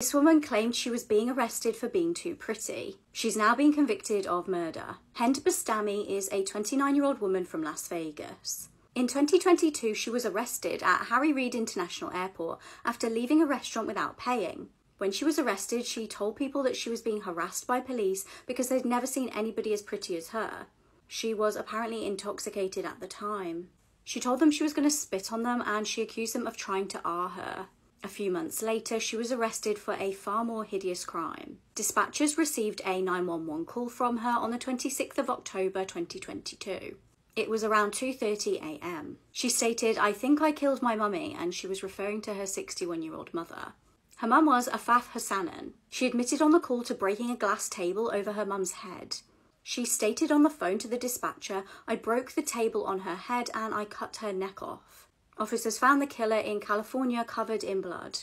This woman claimed she was being arrested for being too pretty. She's now been convicted of murder. Hend Bustami is a 29 year old woman from Las Vegas. In 2022, she was arrested at Harry Reid International Airport after leaving a restaurant without paying. When she was arrested, she told people that she was being harassed by police because they'd never seen anybody as pretty as her. She was apparently intoxicated at the time. She told them she was going to spit on them and she accused them of trying to R her. A few months later, she was arrested for a far more hideous crime. Dispatchers received a 911 call from her on the 26th of October 2022. It was around 2:30 a.m. She stated, "I think I killed my mummy," and she was referring to her 61-year-old mother. Her mum was Afaf Hassanein. She admitted on the call to breaking a glass table over her mum's head. She stated on the phone to the dispatcher, "I broke the table on her head and I cut her neck off." Officers found the killer in California covered in blood.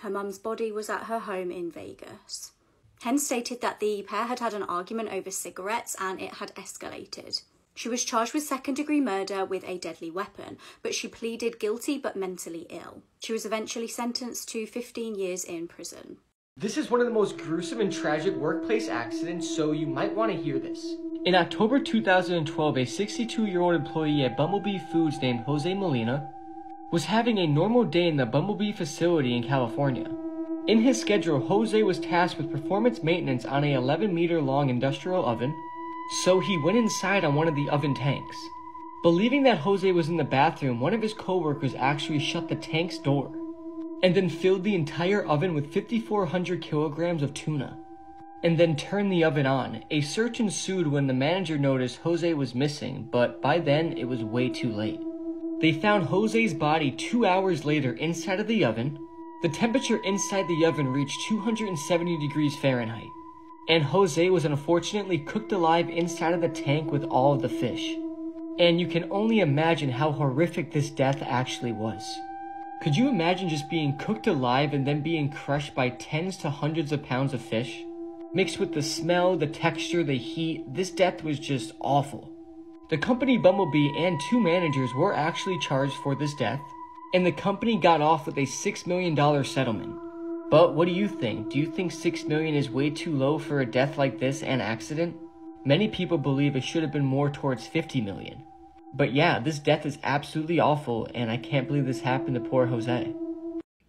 Her mum's body was at her home in Vegas. Hend stated that the pair had had an argument over cigarettes and it had escalated. She was charged with second degree murder with a deadly weapon, but she pleaded guilty but mentally ill. She was eventually sentenced to 15 years in prison. This is one of the most gruesome and tragic workplace accidents, so you might want to hear this. In October 2012, a 62 year old employee at Bumblebee Foods named Jose Melena was having a normal day in the Bumblebee facility in California. In his schedule, Jose was tasked with performance maintenance on a 11 meter long industrial oven, so he went inside on one of the oven tanks. Believing that Jose was in the bathroom, one of his coworkers actually shut the tank's door and then filled the entire oven with 5,400 kilograms of tuna and then turned the oven on. A search ensued when the manager noticed Jose was missing, but by then it was way too late. They found Jose's body two hours later inside of the oven. The temperature inside the oven reached 270 degrees Fahrenheit. And Jose was unfortunately cooked alive inside of the tank with all of the fish. And you can only imagine how horrific this death actually was. Could you imagine just being cooked alive and then being crushed by tens to hundreds of pounds of fish? Mixed with the smell, the texture, the heat, this death was just awful. The company Bumblebee and two managers were actually charged for this death, and the company got off with a $6 million settlement. But what do you think? Do you think 6 million is way too low for a death like this and accident? Many people believe it should have been more towards 50 million. But yeah, this death is absolutely awful, and I can't believe this happened to poor Jose.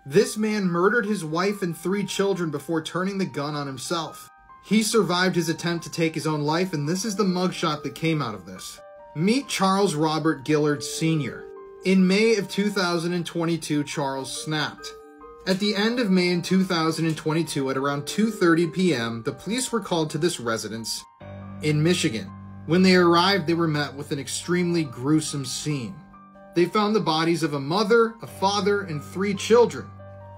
This man murdered his wife and three children before turning the gun on himself. He survived his attempt to take his own life, and this is the mugshot that came out of this. Meet Charles Robert Gillard Sr. In May of 2022, Charles snapped. At the end of May in 2022, at around 2.30 p.m., the police were called to this residence in Michigan. When they arrived, they were met with an extremely gruesome scene. They found the bodies of a mother, a father, and three children.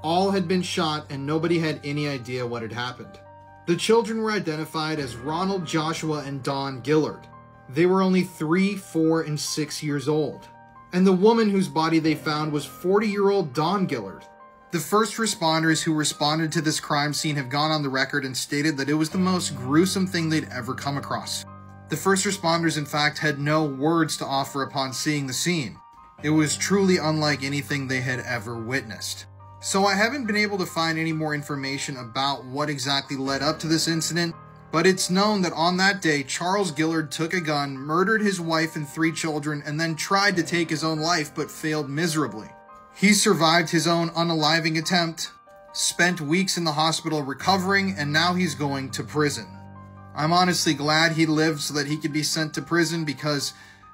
All had been shot and nobody had any idea what had happened. The children were identified as Ronald Joshua and Don Gillard. They were only three, four, and six years old. And the woman whose body they found was 40 year old Don Gillard. The first responders who responded to this crime scene have gone on the record and stated that it was the most gruesome thing they'd ever come across. The first responders, in fact, had no words to offer upon seeing the scene. It was truly unlike anything they had ever witnessed. So I haven't been able to find any more information about what exactly led up to this incident, but it's known that on that day, Charles Gillard took a gun, murdered his wife and three children, and then tried to take his own life but failed miserably. He survived his own unaliving attempt, spent weeks in the hospital recovering, and now he's going to prison. I'm honestly glad he lived so that he could be sent to prison because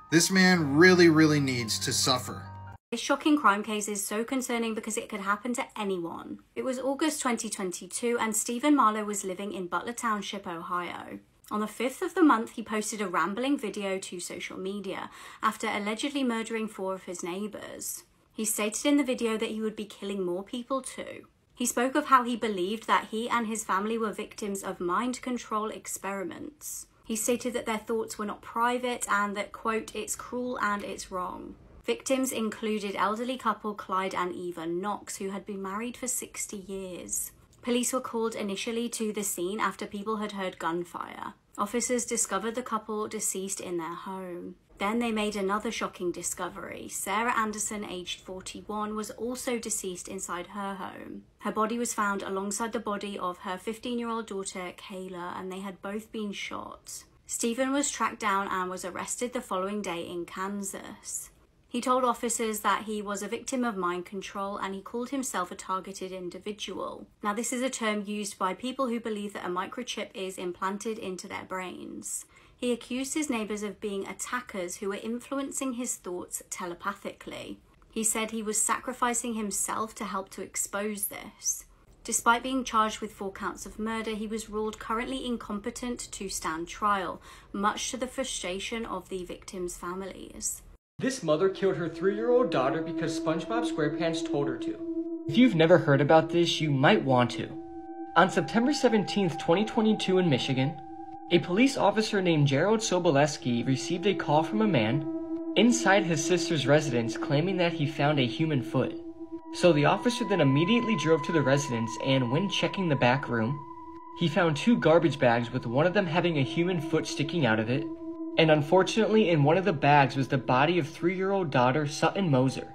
this man really, really needs to suffer. This shocking crime case is so concerning because it could happen to anyone. It was August 2022 and Stephen Marlowe was living in Butler Township, Ohio. On the 5th of the month, he posted a rambling video to social media after allegedly murdering four of his neighbours. He stated in the video that he would be killing more people too. He spoke of how he believed that he and his family were victims of mind control experiments. He stated that their thoughts were not private and that, quote, it's cruel and it's wrong. Victims included elderly couple Clyde and Eva Knox, who had been married for 60 years. Police were called initially to the scene after people had heard gunfire. Officers discovered the couple deceased in their home. Then they made another shocking discovery. Sarah Anderson, aged 41, was also deceased inside her home. Her body was found alongside the body of her 15 year old daughter, Kayla, and they had both been shot. Stephen was tracked down and was arrested the following day in Kansas. He told officers that he was a victim of mind control and he called himself a targeted individual. Now, this is a term used by people who believe that a microchip is implanted into their brains. He accused his neighbors of being attackers who were influencing his thoughts telepathically. He said he was sacrificing himself to help to expose this. Despite being charged with four counts of murder, he was ruled currently incompetent to stand trial, much to the frustration of the victims' families. This mother killed her three year old daughter because SpongeBob SquarePants told her to. If you've never heard about this, you might want to. On September 17, 2022, in Michigan, a police officer named Gerald Soboleski received a call from a man inside his sister's residence claiming that he found a human foot. So the officer then immediately drove to the residence and when checking the back room, he found two garbage bags with one of them having a human foot sticking out of it and unfortunately, in one of the bags was the body of three year old daughter Sutton Moser,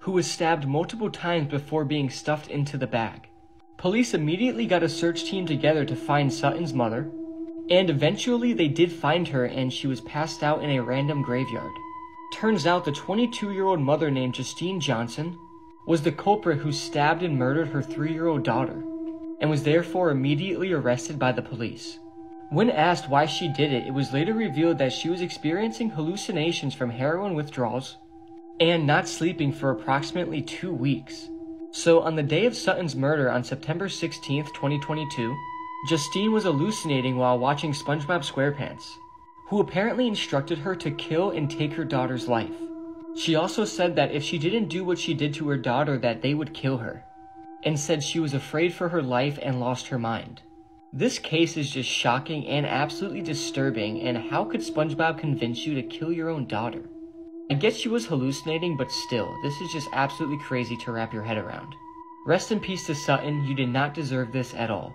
who was stabbed multiple times before being stuffed into the bag. Police immediately got a search team together to find Sutton's mother, and eventually they did find her and she was passed out in a random graveyard. Turns out the 22 year old mother named Justine Johnson was the culprit who stabbed and murdered her three year old daughter, and was therefore immediately arrested by the police. When asked why she did it, it was later revealed that she was experiencing hallucinations from heroin withdrawals and not sleeping for approximately two weeks. So, on the day of Sutton's murder on September 16, 2022, Justine was hallucinating while watching SpongeBob SquarePants, who apparently instructed her to kill and take her daughter's life. She also said that if she didn't do what she did to her daughter that they would kill her, and said she was afraid for her life and lost her mind. This case is just shocking and absolutely disturbing, and how could SpongeBob convince you to kill your own daughter? I guess she was hallucinating, but still, this is just absolutely crazy to wrap your head around. Rest in peace to Sutton, you did not deserve this at all.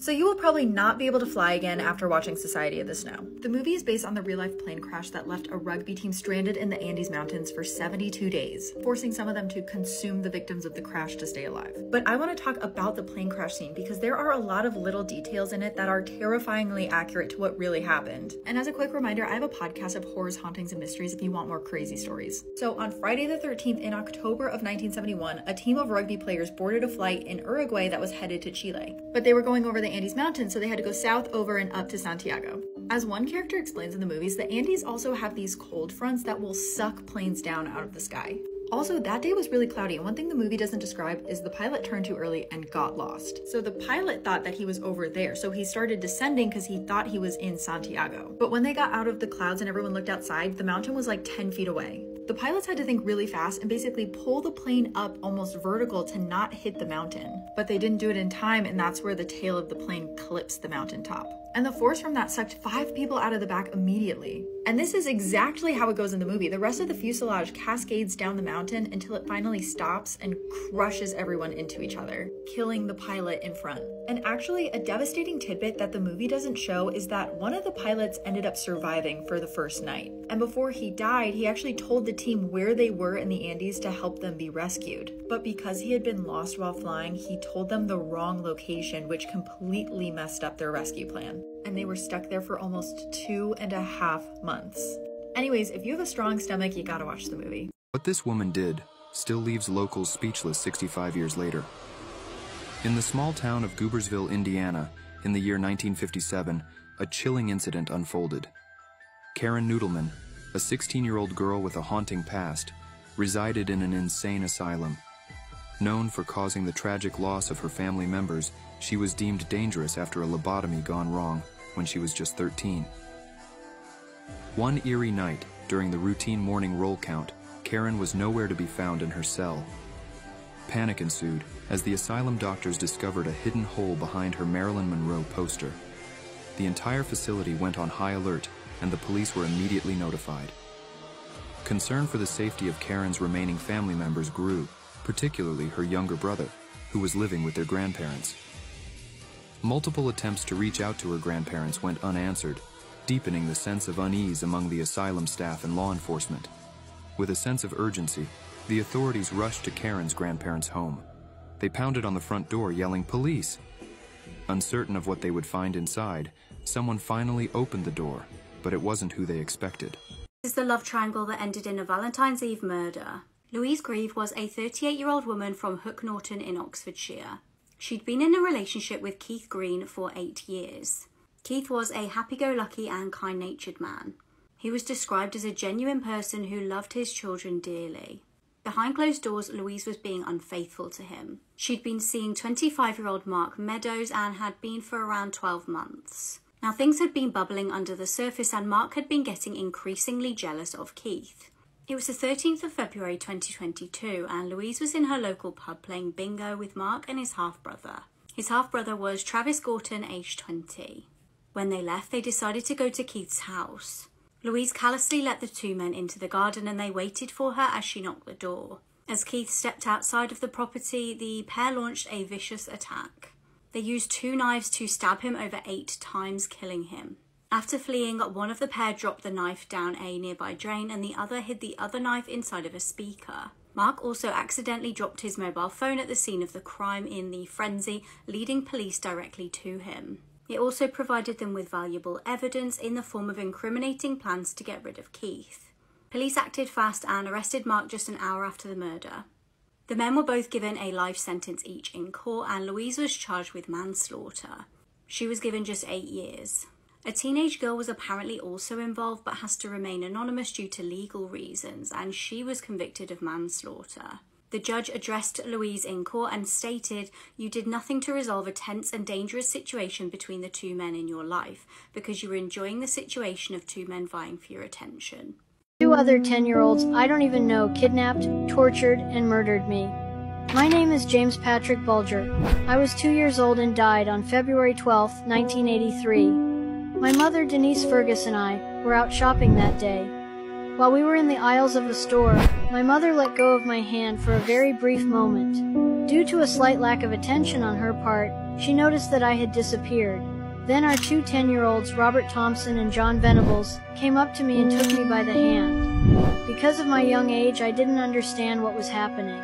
So you will probably not be able to fly again after watching Society of the Snow. The movie is based on the real-life plane crash that left a rugby team stranded in the Andes Mountains for 72 days, forcing some of them to consume the victims of the crash to stay alive. But I want to talk about the plane crash scene because there are a lot of little details in it that are terrifyingly accurate to what really happened. And as a quick reminder, I have a podcast of horrors, hauntings, and mysteries if you want more crazy stories. So on Friday the 13th in October of 1971, a team of rugby players boarded a flight in Uruguay that was headed to Chile. But they were going over the the Andes Mountains, so they had to go south over and up to Santiago. As one character explains in the movies, the Andes also have these cold fronts that will suck planes down out of the sky. Also, that day was really cloudy, and one thing the movie doesn't describe is the pilot turned too early and got lost. So the pilot thought that he was over there, so he started descending because he thought he was in Santiago. But when they got out of the clouds and everyone looked outside, the mountain was like 10 feet away. The pilots had to think really fast and basically pull the plane up almost vertical to not hit the mountain. But they didn't do it in time, and that's where the tail of the plane clips the mountaintop. And the force from that sucked five people out of the back immediately. And this is exactly how it goes in the movie. The rest of the fuselage cascades down the mountain until it finally stops and crushes everyone into each other, killing the pilot in front. And actually, a devastating tidbit that the movie doesn't show is that one of the pilots ended up surviving for the first night. And before he died, he actually told the team where they were in the Andes to help them be rescued. But because he had been lost while flying, he told them the wrong location, which completely messed up their rescue plan. And they were stuck there for almost two and a half months. Anyways, if you have a strong stomach, you gotta watch the movie. What this woman did still leaves locals speechless 65 years later. In the small town of Goobersville, Indiana, in the year 1957, a chilling incident unfolded. Karen Noodleman, a 16 year old girl with a haunting past, resided in an insane asylum. Known for causing the tragic loss of her family members, she was deemed dangerous after a lobotomy gone wrong when she was just 13. One eerie night, during the routine morning roll count, Karen was nowhere to be found in her cell. Panic ensued as the asylum doctors discovered a hidden hole behind her Marilyn Monroe poster. The entire facility went on high alert and the police were immediately notified. Concern for the safety of Karen's remaining family members grew, particularly her younger brother, who was living with their grandparents. Multiple attempts to reach out to her grandparents went unanswered, deepening the sense of unease among the asylum staff and law enforcement. With a sense of urgency, the authorities rushed to Karen's grandparents' home. They pounded on the front door, yelling, Police! Uncertain of what they would find inside, someone finally opened the door, but it wasn't who they expected. This is the love triangle that ended in a Valentine's Eve murder. Louise Grieve was a 38 year old woman from Hook Norton in Oxfordshire. She'd been in a relationship with Keith Green for eight years. Keith was a happy go lucky and kind natured man. He was described as a genuine person who loved his children dearly. Behind closed doors, Louise was being unfaithful to him. She'd been seeing 25 year old Mark Meadows and had been for around 12 months. Now, things had been bubbling under the surface, and Mark had been getting increasingly jealous of Keith. It was the 13th of February 2022, and Louise was in her local pub playing bingo with Mark and his half brother. His half brother was Travis Gorton, aged 20. When they left, they decided to go to Keith's house. Louise callously let the two men into the garden and they waited for her as she knocked the door. As Keith stepped outside of the property, the pair launched a vicious attack. They used two knives to stab him over eight times, killing him. After fleeing, one of the pair dropped the knife down a nearby drain and the other hid the other knife inside of a speaker. Mark also accidentally dropped his mobile phone at the scene of the crime in the frenzy, leading police directly to him. It also provided them with valuable evidence in the form of incriminating plans to get rid of Keith. Police acted fast and arrested Mark just an hour after the murder. The men were both given a life sentence each in court, and Louise was charged with manslaughter. She was given just eight years. A teenage girl was apparently also involved but has to remain anonymous due to legal reasons, and she was convicted of manslaughter. The judge addressed Louise in court and stated, You did nothing to resolve a tense and dangerous situation between the two men in your life because you were enjoying the situation of two men vying for your attention. Two other 10 year olds I don't even know kidnapped, tortured, and murdered me. My name is James Patrick Bulger. I was two years old and died on February 12, 1983. My mother, Denise Fergus, and I were out shopping that day. While we were in the aisles of a store, my mother let go of my hand for a very brief moment. Due to a slight lack of attention on her part, she noticed that I had disappeared. Then our two 10-year-olds, Robert Thompson and John Venables, came up to me and took me by the hand. Because of my young age, I didn't understand what was happening.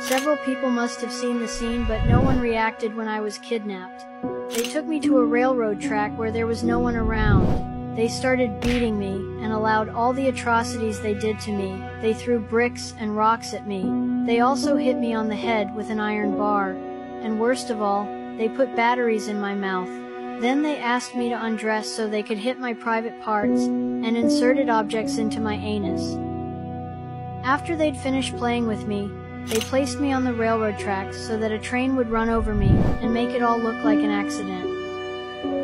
Several people must have seen the scene, but no one reacted when I was kidnapped. They took me to a railroad track where there was no one around. They started beating me and allowed all the atrocities they did to me. They threw bricks and rocks at me. They also hit me on the head with an iron bar. And worst of all, they put batteries in my mouth. Then they asked me to undress so they could hit my private parts and inserted objects into my anus. After they'd finished playing with me, they placed me on the railroad tracks so that a train would run over me and make it all look like an accident.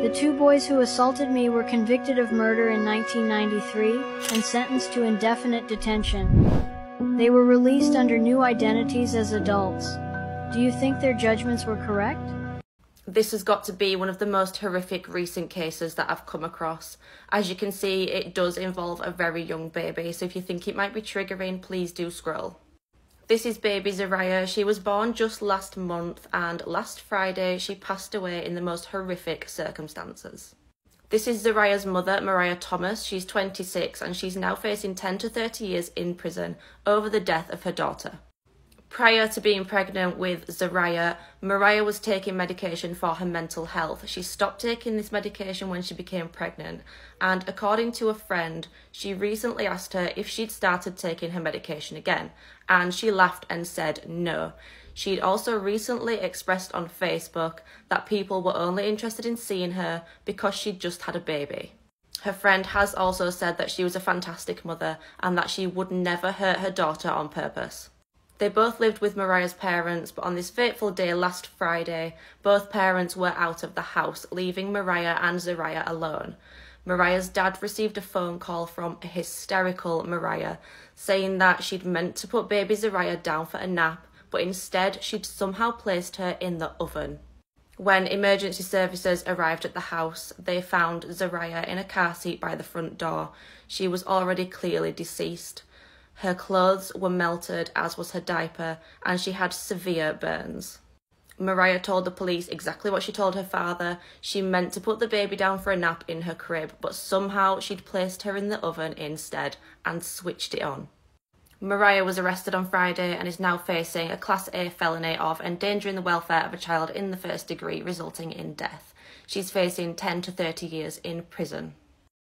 The two boys who assaulted me were convicted of murder in 1993 and sentenced to indefinite detention. They were released under new identities as adults. Do you think their judgments were correct? This has got to be one of the most horrific recent cases that I've come across. As you can see, it does involve a very young baby, so if you think it might be triggering, please do scroll. This is baby Zariah. She was born just last month and last Friday she passed away in the most horrific circumstances. This is Zariah's mother, Mariah Thomas. She's 26 and she's now facing 10 to 30 years in prison over the death of her daughter. Prior to being pregnant with Zariah, Mariah was taking medication for her mental health. She stopped taking this medication when she became pregnant, and according to a friend, she recently asked her if she'd started taking her medication again, and she laughed and said no. She'd also recently expressed on Facebook that people were only interested in seeing her because she'd just had a baby. Her friend has also said that she was a fantastic mother and that she would never hurt her daughter on purpose. They both lived with Mariah's parents, but on this fateful day last Friday, both parents were out of the house, leaving Mariah and Zariah alone. Mariah's dad received a phone call from a hysterical Mariah saying that she'd meant to put baby Zariah down for a nap, but instead she'd somehow placed her in the oven. When emergency services arrived at the house, they found Zariah in a car seat by the front door. She was already clearly deceased. Her clothes were melted, as was her diaper, and she had severe burns. Mariah told the police exactly what she told her father. She meant to put the baby down for a nap in her crib, but somehow she'd placed her in the oven instead and switched it on. Mariah was arrested on Friday and is now facing a Class A felony of endangering the welfare of a child in the first degree, resulting in death. She's facing 10 to 30 years in prison.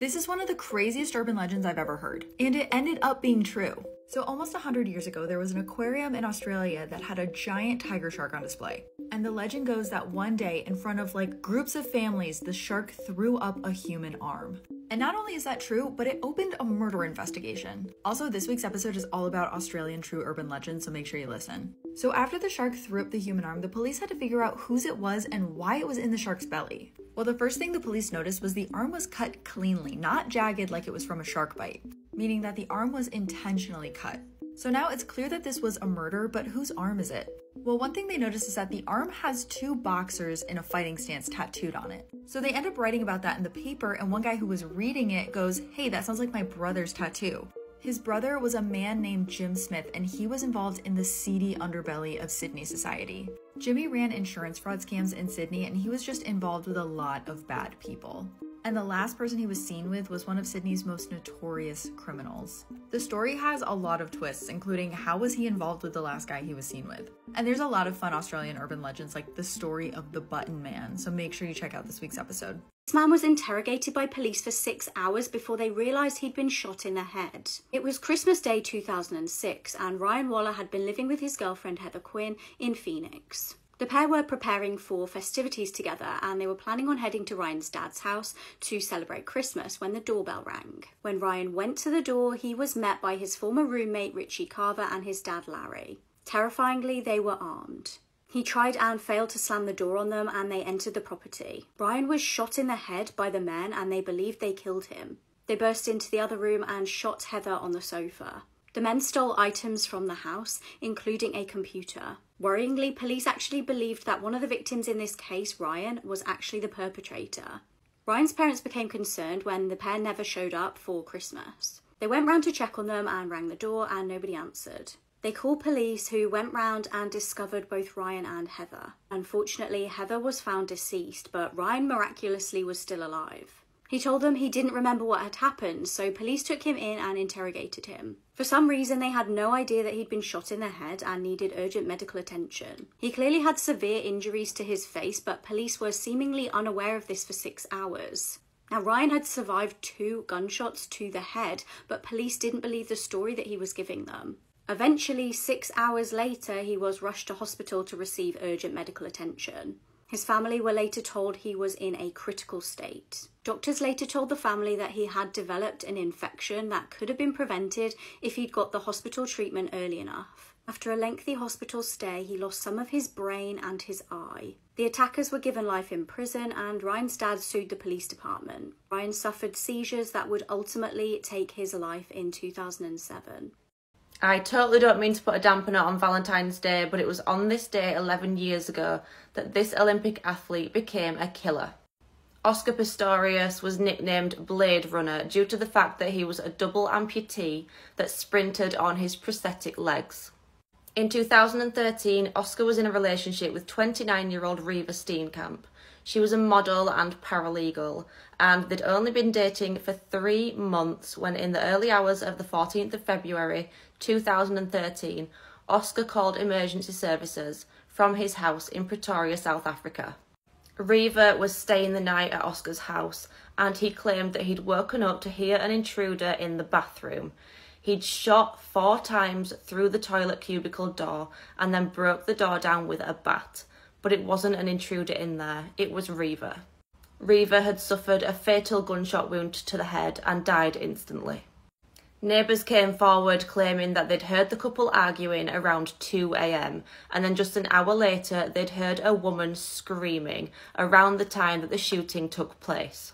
This is one of the craziest urban legends I've ever heard, and it ended up being true. So, almost 100 years ago, there was an aquarium in Australia that had a giant tiger shark on display. And the legend goes that one day, in front of like groups of families, the shark threw up a human arm. And not only is that true, but it opened a murder investigation. Also, this week's episode is all about Australian true urban legends, so make sure you listen. So, after the shark threw up the human arm, the police had to figure out whose it was and why it was in the shark's belly. Well, the first thing the police noticed was the arm was cut cleanly, not jagged like it was from a shark bite, meaning that the arm was intentionally cut. So now it's clear that this was a murder, but whose arm is it? Well, one thing they noticed is that the arm has two boxers in a fighting stance tattooed on it. So they end up writing about that in the paper, and one guy who was reading it goes, Hey, that sounds like my brother's tattoo. His brother was a man named Jim Smith, and he was involved in the seedy underbelly of Sydney society. Jimmy ran insurance fraud scams in Sydney, and he was just involved with a lot of bad people. And the last person he was seen with was one of Sydney's most notorious criminals. The story has a lot of twists, including how was he involved with the last guy he was seen with. And there's a lot of fun Australian urban legends like the story of the Button Man, so make sure you check out this week's episode. This man was interrogated by police for six hours before they realised he'd been shot in the head. It was Christmas Day 2006, and Ryan Waller had been living with his girlfriend Heather Quinn in Phoenix. The pair were preparing for festivities together and they were planning on heading to Ryan's dad's house to celebrate Christmas when the doorbell rang. When Ryan went to the door, he was met by his former roommate Richie Carver and his dad Larry. Terrifyingly, they were armed. He tried and failed to slam the door on them and they entered the property. Ryan was shot in the head by the men and they believed they killed him. They burst into the other room and shot Heather on the sofa. The men stole items from the house, including a computer. Worryingly, police actually believed that one of the victims in this case, Ryan, was actually the perpetrator. Ryan's parents became concerned when the pair never showed up for Christmas. They went round to check on them and rang the door, and nobody answered. They called police, who went round and discovered both Ryan and Heather. Unfortunately, Heather was found deceased, but Ryan miraculously was still alive. He told them he didn't remember what had happened, so police took him in and interrogated him. For some reason, they had no idea that he'd been shot in the head and needed urgent medical attention. He clearly had severe injuries to his face, but police were seemingly unaware of this for six hours. Now, Ryan had survived two gunshots to the head, but police didn't believe the story that he was giving them. Eventually, six hours later, he was rushed to hospital to receive urgent medical attention. His family were later told he was in a critical state. Doctors later told the family that he had developed an infection that could have been prevented if he'd got the hospital treatment early enough. After a lengthy hospital stay, he lost some of his brain and his eye. The attackers were given life in prison, and Ryan's dad sued the police department. Ryan suffered seizures that would ultimately take his life in 2007. I totally don't mean to put a dampener on Valentine's Day, but it was on this day 11 years ago that this Olympic athlete became a killer. Oscar Pistorius was nicknamed Blade Runner due to the fact that he was a double amputee that sprinted on his prosthetic legs. In 2013, Oscar was in a relationship with 29 year old Reeva Steenkamp. She was a model and paralegal, and they'd only been dating for three months when, in the early hours of the 14th of February 2013, Oscar called emergency services from his house in Pretoria, South Africa. Reeva was staying the night at Oscar's house, and he claimed that he'd woken up to hear an intruder in the bathroom. He'd shot four times through the toilet cubicle door and then broke the door down with a bat but it wasn't an intruder in there, it was Reeva. Reeva had suffered a fatal gunshot wound to the head and died instantly. Neighbours came forward claiming that they'd heard the couple arguing around 2am, and then just an hour later, they'd heard a woman screaming around the time that the shooting took place.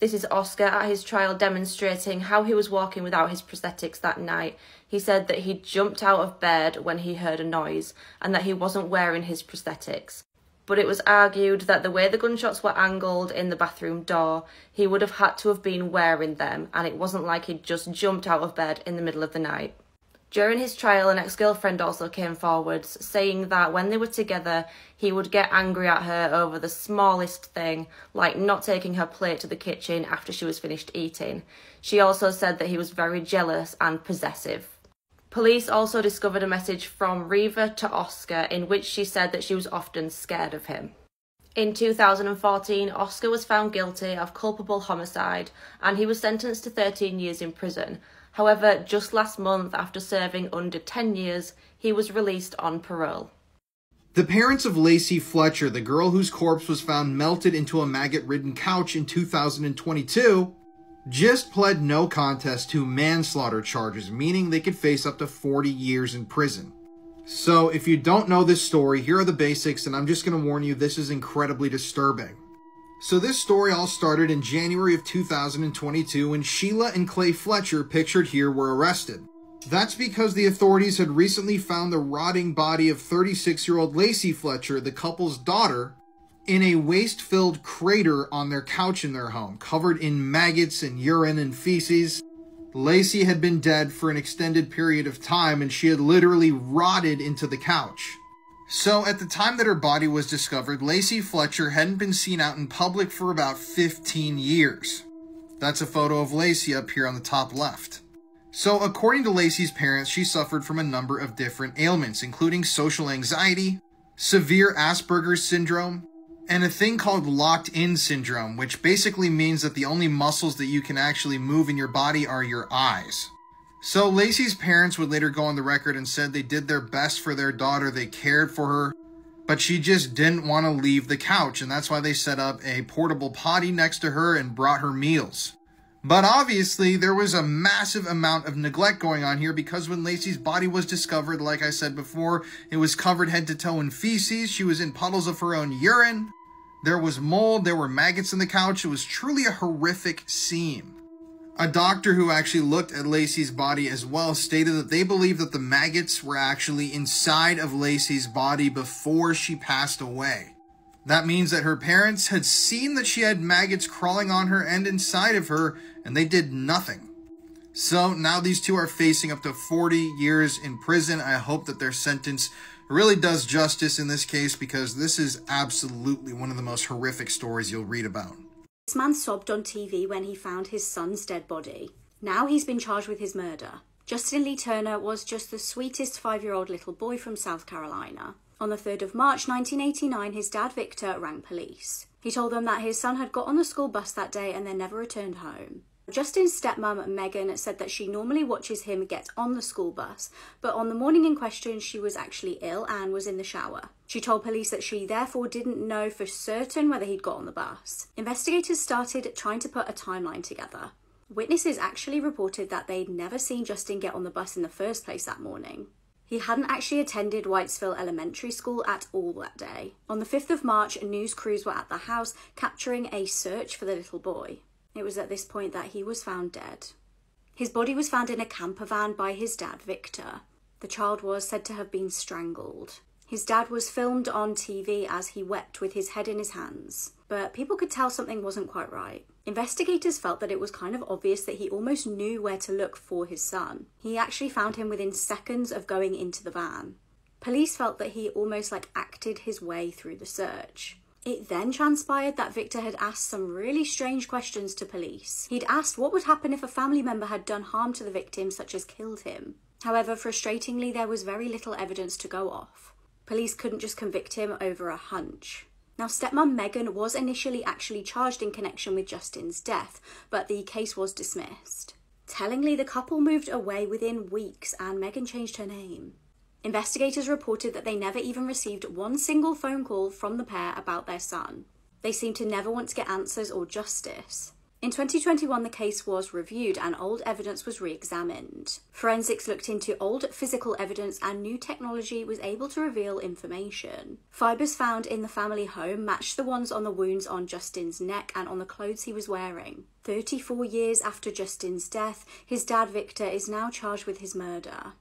This is Oscar at his trial demonstrating how he was walking without his prosthetics that night. He said that he jumped out of bed when he heard a noise and that he wasn't wearing his prosthetics but it was argued that the way the gunshots were angled in the bathroom door, he would have had to have been wearing them, and it wasn't like he'd just jumped out of bed in the middle of the night. During his trial, an ex girlfriend also came forward, saying that when they were together, he would get angry at her over the smallest thing, like not taking her plate to the kitchen after she was finished eating. She also said that he was very jealous and possessive. Police also discovered a message from Reeva to Oscar in which she said that she was often scared of him. In 2014, Oscar was found guilty of culpable homicide and he was sentenced to 13 years in prison. However, just last month, after serving under 10 years, he was released on parole. The parents of Lacey Fletcher, the girl whose corpse was found melted into a maggot ridden couch in 2022, just pled no contest to manslaughter charges, meaning they could face up to 40 years in prison. So, if you don't know this story, here are the basics, and I'm just going to warn you this is incredibly disturbing. So, this story all started in January of 2022 when Sheila and Clay Fletcher, pictured here, were arrested. That's because the authorities had recently found the rotting body of 36 year old Lacey Fletcher, the couple's daughter, in a waste filled crater on their couch in their home, covered in maggots and urine and feces. Lacey had been dead for an extended period of time and she had literally rotted into the couch. So, at the time that her body was discovered, Lacey Fletcher hadn't been seen out in public for about 15 years. That's a photo of Lacey up here on the top left. So, according to Lacey's parents, she suffered from a number of different ailments, including social anxiety, severe Asperger's syndrome, and a thing called locked in syndrome, which basically means that the only muscles that you can actually move in your body are your eyes. So Lacey's parents would later go on the record and said they did their best for their daughter, they cared for her, but she just didn't want to leave the couch, and that's why they set up a portable potty next to her and brought her meals. But obviously, there was a massive amount of neglect going on here because when Lacey's body was discovered, like I said before, it was covered head to toe in feces. She was in puddles of her own urine. There was mold. There were maggots in the couch. It was truly a horrific scene. A doctor who actually looked at Lacey's body as well stated that they believe that the maggots were actually inside of Lacey's body before she passed away. That means that her parents had seen that she had maggots crawling on her and inside of her, and they did nothing. So now these two are facing up to 40 years in prison. I hope that their sentence really does justice in this case because this is absolutely one of the most horrific stories you'll read about. This man sobbed on TV when he found his son's dead body. Now he's been charged with his murder. Justin Lee Turner was just the sweetest five year old little boy from South Carolina. On the 3rd of March 1989, his dad Victor rang police. He told them that his son had got on the school bus that day and then never returned home. Justin's stepmom, Megan, said that she normally watches him get on the school bus, but on the morning in question, she was actually ill and was in the shower. She told police that she therefore didn't know for certain whether he'd got on the bus. Investigators started trying to put a timeline together. Witnesses actually reported that they'd never seen Justin get on the bus in the first place that morning. He hadn't actually attended Whitesville Elementary School at all that day. On the 5th of March, news crews were at the house capturing a search for the little boy. It was at this point that he was found dead. His body was found in a camper van by his dad, Victor. The child was said to have been strangled. His dad was filmed on TV as he wept with his head in his hands, but people could tell something wasn't quite right. Investigators felt that it was kind of obvious that he almost knew where to look for his son. He actually found him within seconds of going into the van. Police felt that he almost like acted his way through the search. It then transpired that Victor had asked some really strange questions to police. He'd asked what would happen if a family member had done harm to the victim, such as killed him. However, frustratingly, there was very little evidence to go off. Police couldn't just convict him over a hunch. Now, stepmom Megan was initially actually charged in connection with Justin's death, but the case was dismissed. Tellingly, the couple moved away within weeks and Megan changed her name. Investigators reported that they never even received one single phone call from the pair about their son. They seemed to never want to get answers or justice. In 2021, the case was reviewed and old evidence was re examined. Forensics looked into old physical evidence and new technology was able to reveal information. Fibers found in the family home matched the ones on the wounds on Justin's neck and on the clothes he was wearing. 34 years after Justin's death, his dad Victor is now charged with his murder.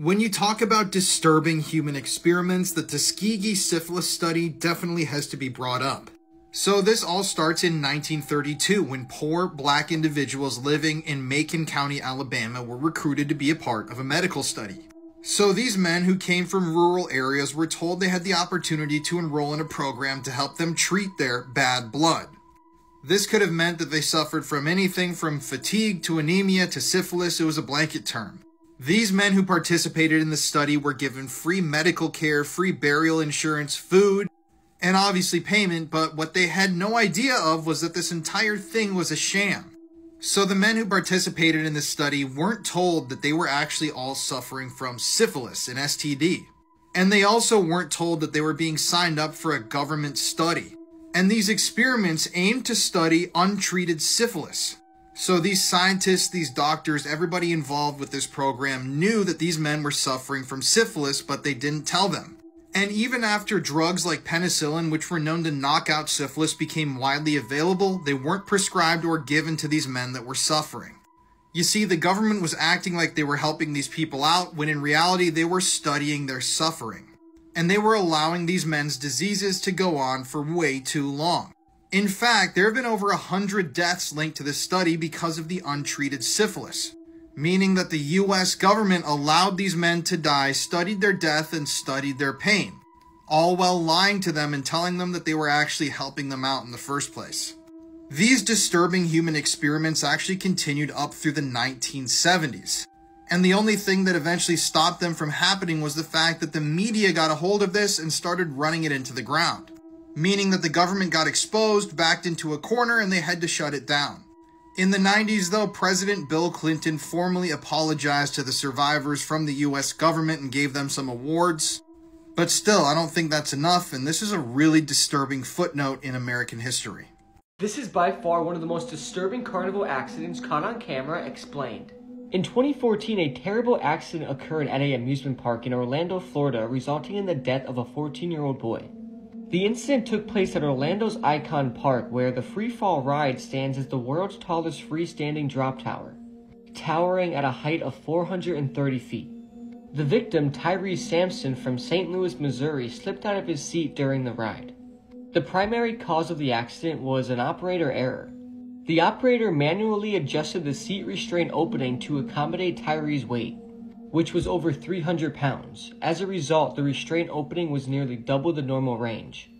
When you talk about disturbing human experiments, the Tuskegee syphilis study definitely has to be brought up. So this all starts in 1932 when poor black individuals living in Macon County, Alabama were recruited to be a part of a medical study. So these men who came from rural areas were told they had the opportunity to enroll in a program to help them treat their bad blood. This could have meant that they suffered from anything from fatigue to anemia to syphilis, it was a blanket term. These men who participated in the study were given free medical care, free burial insurance, food, and obviously payment, but what they had no idea of was that this entire thing was a sham. So the men who participated in this study weren't told that they were actually all suffering from syphilis, an STD. And they also weren't told that they were being signed up for a government study. And these experiments aimed to study untreated syphilis. So these scientists, these doctors, everybody involved with this program knew that these men were suffering from syphilis, but they didn't tell them. And even after drugs like penicillin, which were known to knock out syphilis, became widely available, they weren't prescribed or given to these men that were suffering. You see, the government was acting like they were helping these people out, when in reality they were studying their suffering. And they were allowing these men's diseases to go on for way too long. In fact, there have been over a hundred deaths linked to this study because of the untreated syphilis meaning that the US government allowed these men to die, studied their death, and studied their pain, all while lying to them and telling them that they were actually helping them out in the first place. These disturbing human experiments actually continued up through the 1970s. And the only thing that eventually stopped them from happening was the fact that the media got a hold of this and started running it into the ground. Meaning that the government got exposed, backed into a corner, and they had to shut it down. In the 90s, though, President Bill Clinton formally apologized to the survivors from the US government and gave them some awards. But still, I don't think that's enough, and this is a really disturbing footnote in American history. This is by far one of the most disturbing carnival accidents caught on camera explained. In 2014, a terrible accident occurred at a amusement park in Orlando, Florida, resulting in the death of a 14 year old boy. The incident took place at Orlando's Icon Park, where the freefall ride stands as the world's tallest freestanding drop tower, towering at a height of 430 feet. The victim, Tyre Sampson from St. Louis, Missouri, slipped out of his seat during the ride. The primary cause of the accident was an operator error. The operator manually adjusted the seat restraint opening to accommodate Tyre's weight which was over 300 pounds. As a result, the restraint opening was nearly double the normal range.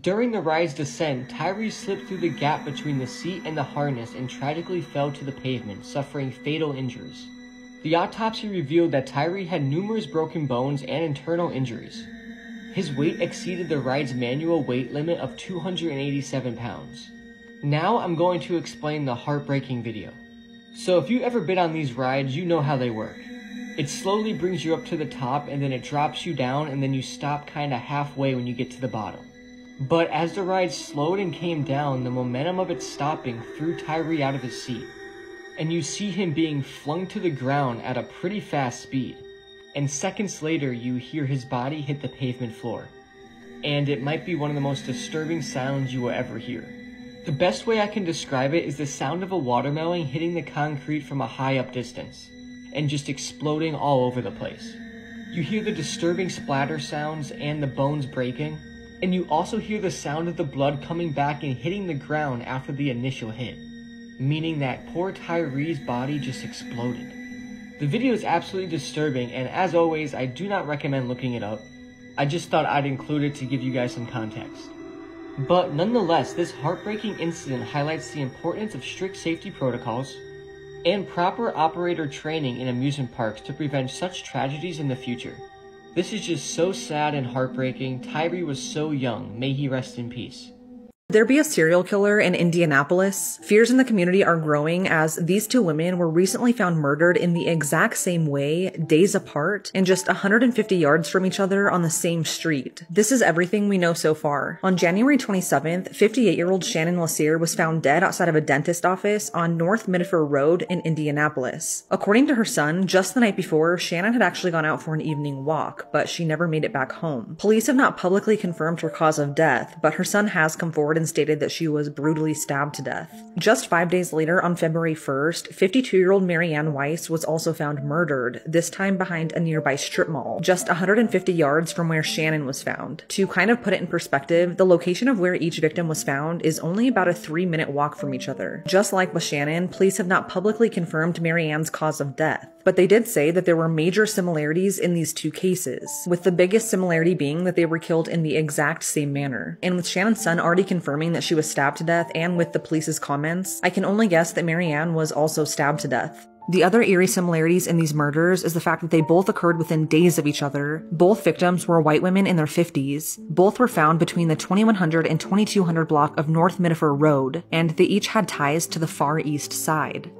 During the ride's descent, Tyre slipped through the gap between the seat and the harness and tragically fell to the pavement, suffering fatal injuries. The autopsy revealed that Tyre had numerous broken bones and internal injuries. His weight exceeded the ride's manual weight limit of 287 pounds. Now I'm going to explain the heartbreaking video. So if you ever been on these rides, you know how they work. It slowly brings you up to the top and then it drops you down and then you stop kinda halfway when you get to the bottom. But as the ride slowed and came down, the momentum of it stopping threw Tyre out of his seat. And you see him being flung to the ground at a pretty fast speed. And seconds later, you hear his body hit the pavement floor. And it might be one of the most disturbing sounds you will ever hear. The best way I can describe it is the sound of a watermelon hitting the concrete from a high up distance and just exploding all over the place. You hear the disturbing splatter sounds and the bones breaking, and you also hear the sound of the blood coming back and hitting the ground after the initial hit, meaning that poor Tyre's body just exploded. The video is absolutely disturbing, and as always, I do not recommend looking it up. I just thought I'd include it to give you guys some context. But nonetheless, this heartbreaking incident highlights the importance of strict safety protocols, and proper operator training in amusement parks to prevent such tragedies in the future. This is just so sad and heartbreaking. Tyre was so young. May he rest in peace there be a serial killer in Indianapolis? Fears in the community are growing as these two women were recently found murdered in the exact same way, days apart, and just 150 yards from each other on the same street. This is everything we know so far. On January 27th, 58-year-old Shannon Lassere was found dead outside of a dentist office on North Mitthoeffer Road in Indianapolis. According to her son, just the night before, Shannon had actually gone out for an evening walk, but she never made it back home. Police have not publicly confirmed her cause of death, but her son has come forward and been stated that she was brutally stabbed to death. Just five days later, on February 1st, 52 year old Marianne Weiss was also found murdered, this time behind a nearby strip mall, just 150 yards from where Shannon was found. To kind of put it in perspective, the location of where each victim was found is only about a three minute walk from each other. Just like with Shannon, police have not publicly confirmed Marianne's cause of death but they did say that there were major similarities in these two cases, with the biggest similarity being that they were killed in the exact same manner. And with Shannon's son already confirming that she was stabbed to death and with the police's comments, I can only guess that Marianne was also stabbed to death. The other eerie similarities in these murders is the fact that they both occurred within days of each other. Both victims were white women in their 50s. Both were found between the 2100 and 2200 block of North Mitthoeffer Road, and they each had ties to the Far East Side.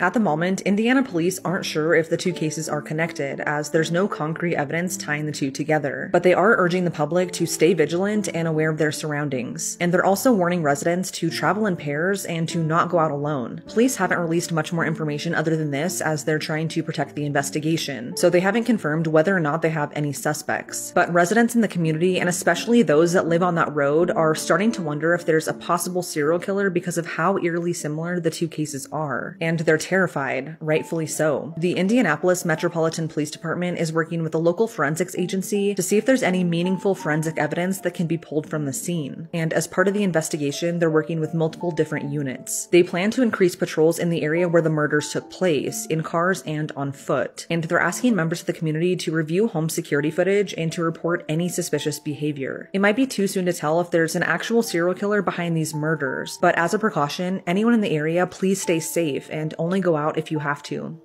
At the moment, Indiana police aren't sure if the two cases are connected, as there's no concrete evidence tying the two together, but they are urging the public to stay vigilant and aware of their surroundings. And they're also warning residents to travel in pairs and to not go out alone. Police haven't released much more information other than this, as they're trying to protect the investigation, so they haven't confirmed whether or not they have any suspects. But residents in the community, and especially those that live on that road, are starting to wonder if there's a possible serial killer because of how eerily similar the two cases are. And they're terrified, rightfully so. The Indianapolis Metropolitan Police Department is working with a local forensics agency to see if there's any meaningful forensic evidence that can be pulled from the scene. And as part of the investigation, they're working with multiple different units. They plan to increase patrols in the area where the murders took place, in cars and on foot. And they're asking members of the community to review home security footage and to report any suspicious behavior. It might be too soon to tell if there's an actual serial killer behind these murders, but as a precaution, anyone in the area, please stay safe and only go out if you have to.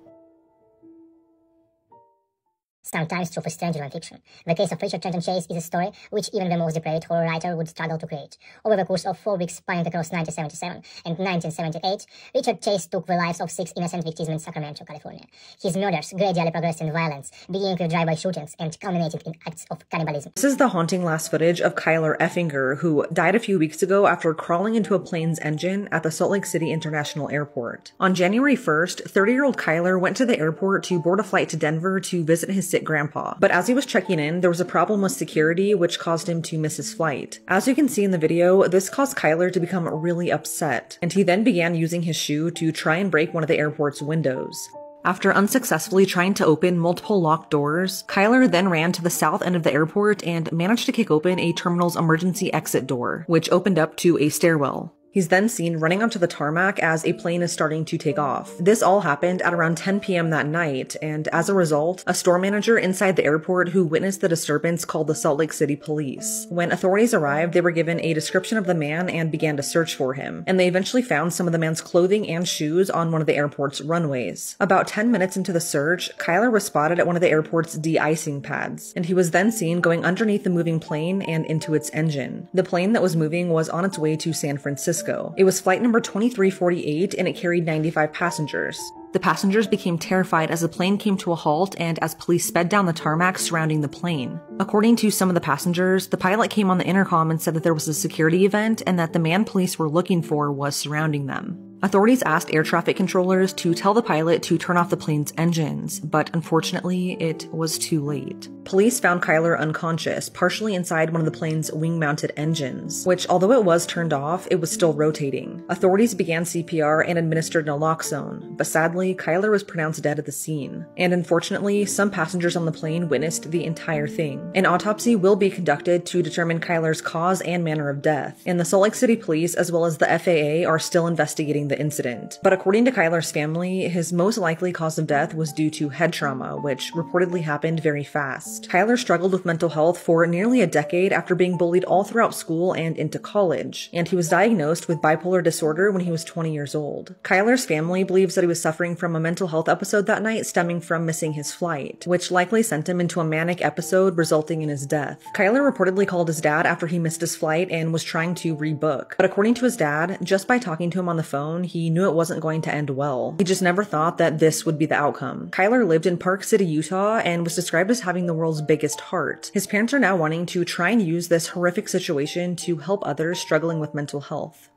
Sometimes true for stranger non-fiction. The case of Richard Trenton Chase is a story which even the most depraved horror writer would struggle to create. Over the course of four weeks spanning across 1977 and 1978, Richard Chase took the lives of six innocent victims in Sacramento, California. His murders gradually progressed in violence, beginning with drive-by shootings and culminating in acts of cannibalism. This is the haunting last footage of Kyler Effinger, who died a few weeks ago after crawling into a plane's engine at the Salt Lake City International Airport. On January 1st, 30-year-old Kyler went to the airport to board a flight to Denver to visit his sick grandpa. But as he was checking in, there was a problem with security which caused him to miss his flight. As you can see in the video, this caused Kyler to become really upset, and he then began using his shoe to try and break one of the airport's windows. After unsuccessfully trying to open multiple locked doors, Kyler then ran to the south end of the airport and managed to kick open a terminal's emergency exit door, which opened up to a stairwell. He's then seen running onto the tarmac as a plane is starting to take off. This all happened at around 10 p.m. that night, and as a result, a store manager inside the airport who witnessed the disturbance called the Salt Lake City police. When authorities arrived, they were given a description of the man and began to search for him, and they eventually found some of the man's clothing and shoes on one of the airport's runways. About 10 minutes into the search, Kyler was spotted at one of the airport's de-icing pads, and he was then seen going underneath the moving plane and into its engine. The plane that was moving was on its way to San Francisco. Francisco. It was flight number 2348 and it carried 95 passengers. The passengers became terrified as the plane came to a halt and as police sped down the tarmac surrounding the plane. According to some of the passengers, the pilot came on the intercom and said that there was a security event and that the man police were looking for was surrounding them. Authorities asked air traffic controllers to tell the pilot to turn off the plane's engines, but unfortunately, it was too late. Police found Kyler unconscious, partially inside one of the plane's wing mounted engines, which, although it was turned off, it was still rotating. Authorities began CPR and administered naloxone, but sadly, Kyler was pronounced dead at the scene. And unfortunately, some passengers on the plane witnessed the entire thing. An autopsy will be conducted to determine Kyler's cause and manner of death, and the Salt Lake City police, as well as the FAA, are still investigating the the incident. But according to Kyler's family, his most likely cause of death was due to head trauma, which reportedly happened very fast. Kyler struggled with mental health for nearly a decade after being bullied all throughout school and into college, and he was diagnosed with bipolar disorder when he was 20 years old. Kyler's family believes that he was suffering from a mental health episode that night stemming from missing his flight, which likely sent him into a manic episode resulting in his death. Kyler reportedly called his dad after he missed his flight and was trying to rebook, but according to his dad, just by talking to him on the phone, he knew it wasn't going to end well. He just never thought that this would be the outcome. Kyler lived in Park City, Utah, and was described as having the world's biggest heart. His parents are now wanting to try and use this horrific situation to help others struggling with mental health.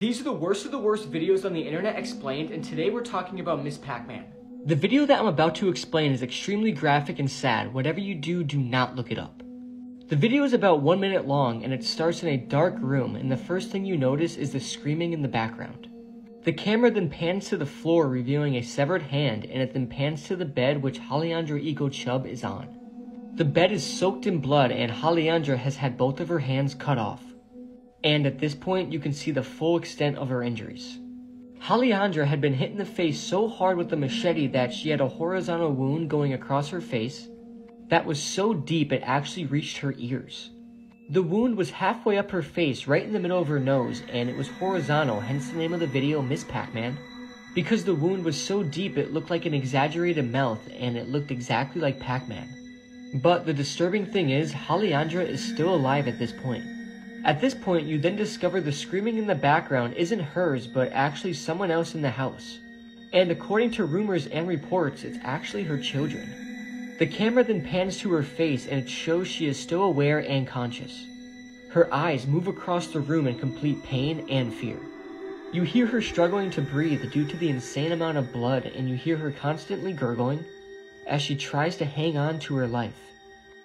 These are the worst of the worst videos on the internet explained, and today we're talking about Miss Pac-Man. The video that I'm about to explain is extremely graphic and sad. Whatever you do, do not look it up. The video is about one minute long and it starts in a dark room and the first thing you notice is the screaming in the background. The camera then pans to the floor revealing a severed hand and it then pans to the bed which Halleandra Eco Chubb is on. The bed is soaked in blood and Halleandra has had both of her hands cut off. And at this point you can see the full extent of her injuries. Halleandra had been hit in the face so hard with the machete that she had a horizontal wound going across her face that was so deep it actually reached her ears. The wound was halfway up her face, right in the middle of her nose, and it was horizontal, hence the name of the video, Miss Pac-Man. Because the wound was so deep, it looked like an exaggerated mouth, and it looked exactly like Pac-Man. But the disturbing thing is, Halleandra is still alive at this point. At this point, you then discover the screaming in the background isn't hers, but actually someone else in the house. And according to rumors and reports, it's actually her children. The camera then pans to her face and it shows she is still aware and conscious. Her eyes move across the room in complete pain and fear. You hear her struggling to breathe due to the insane amount of blood and you hear her constantly gurgling as she tries to hang on to her life.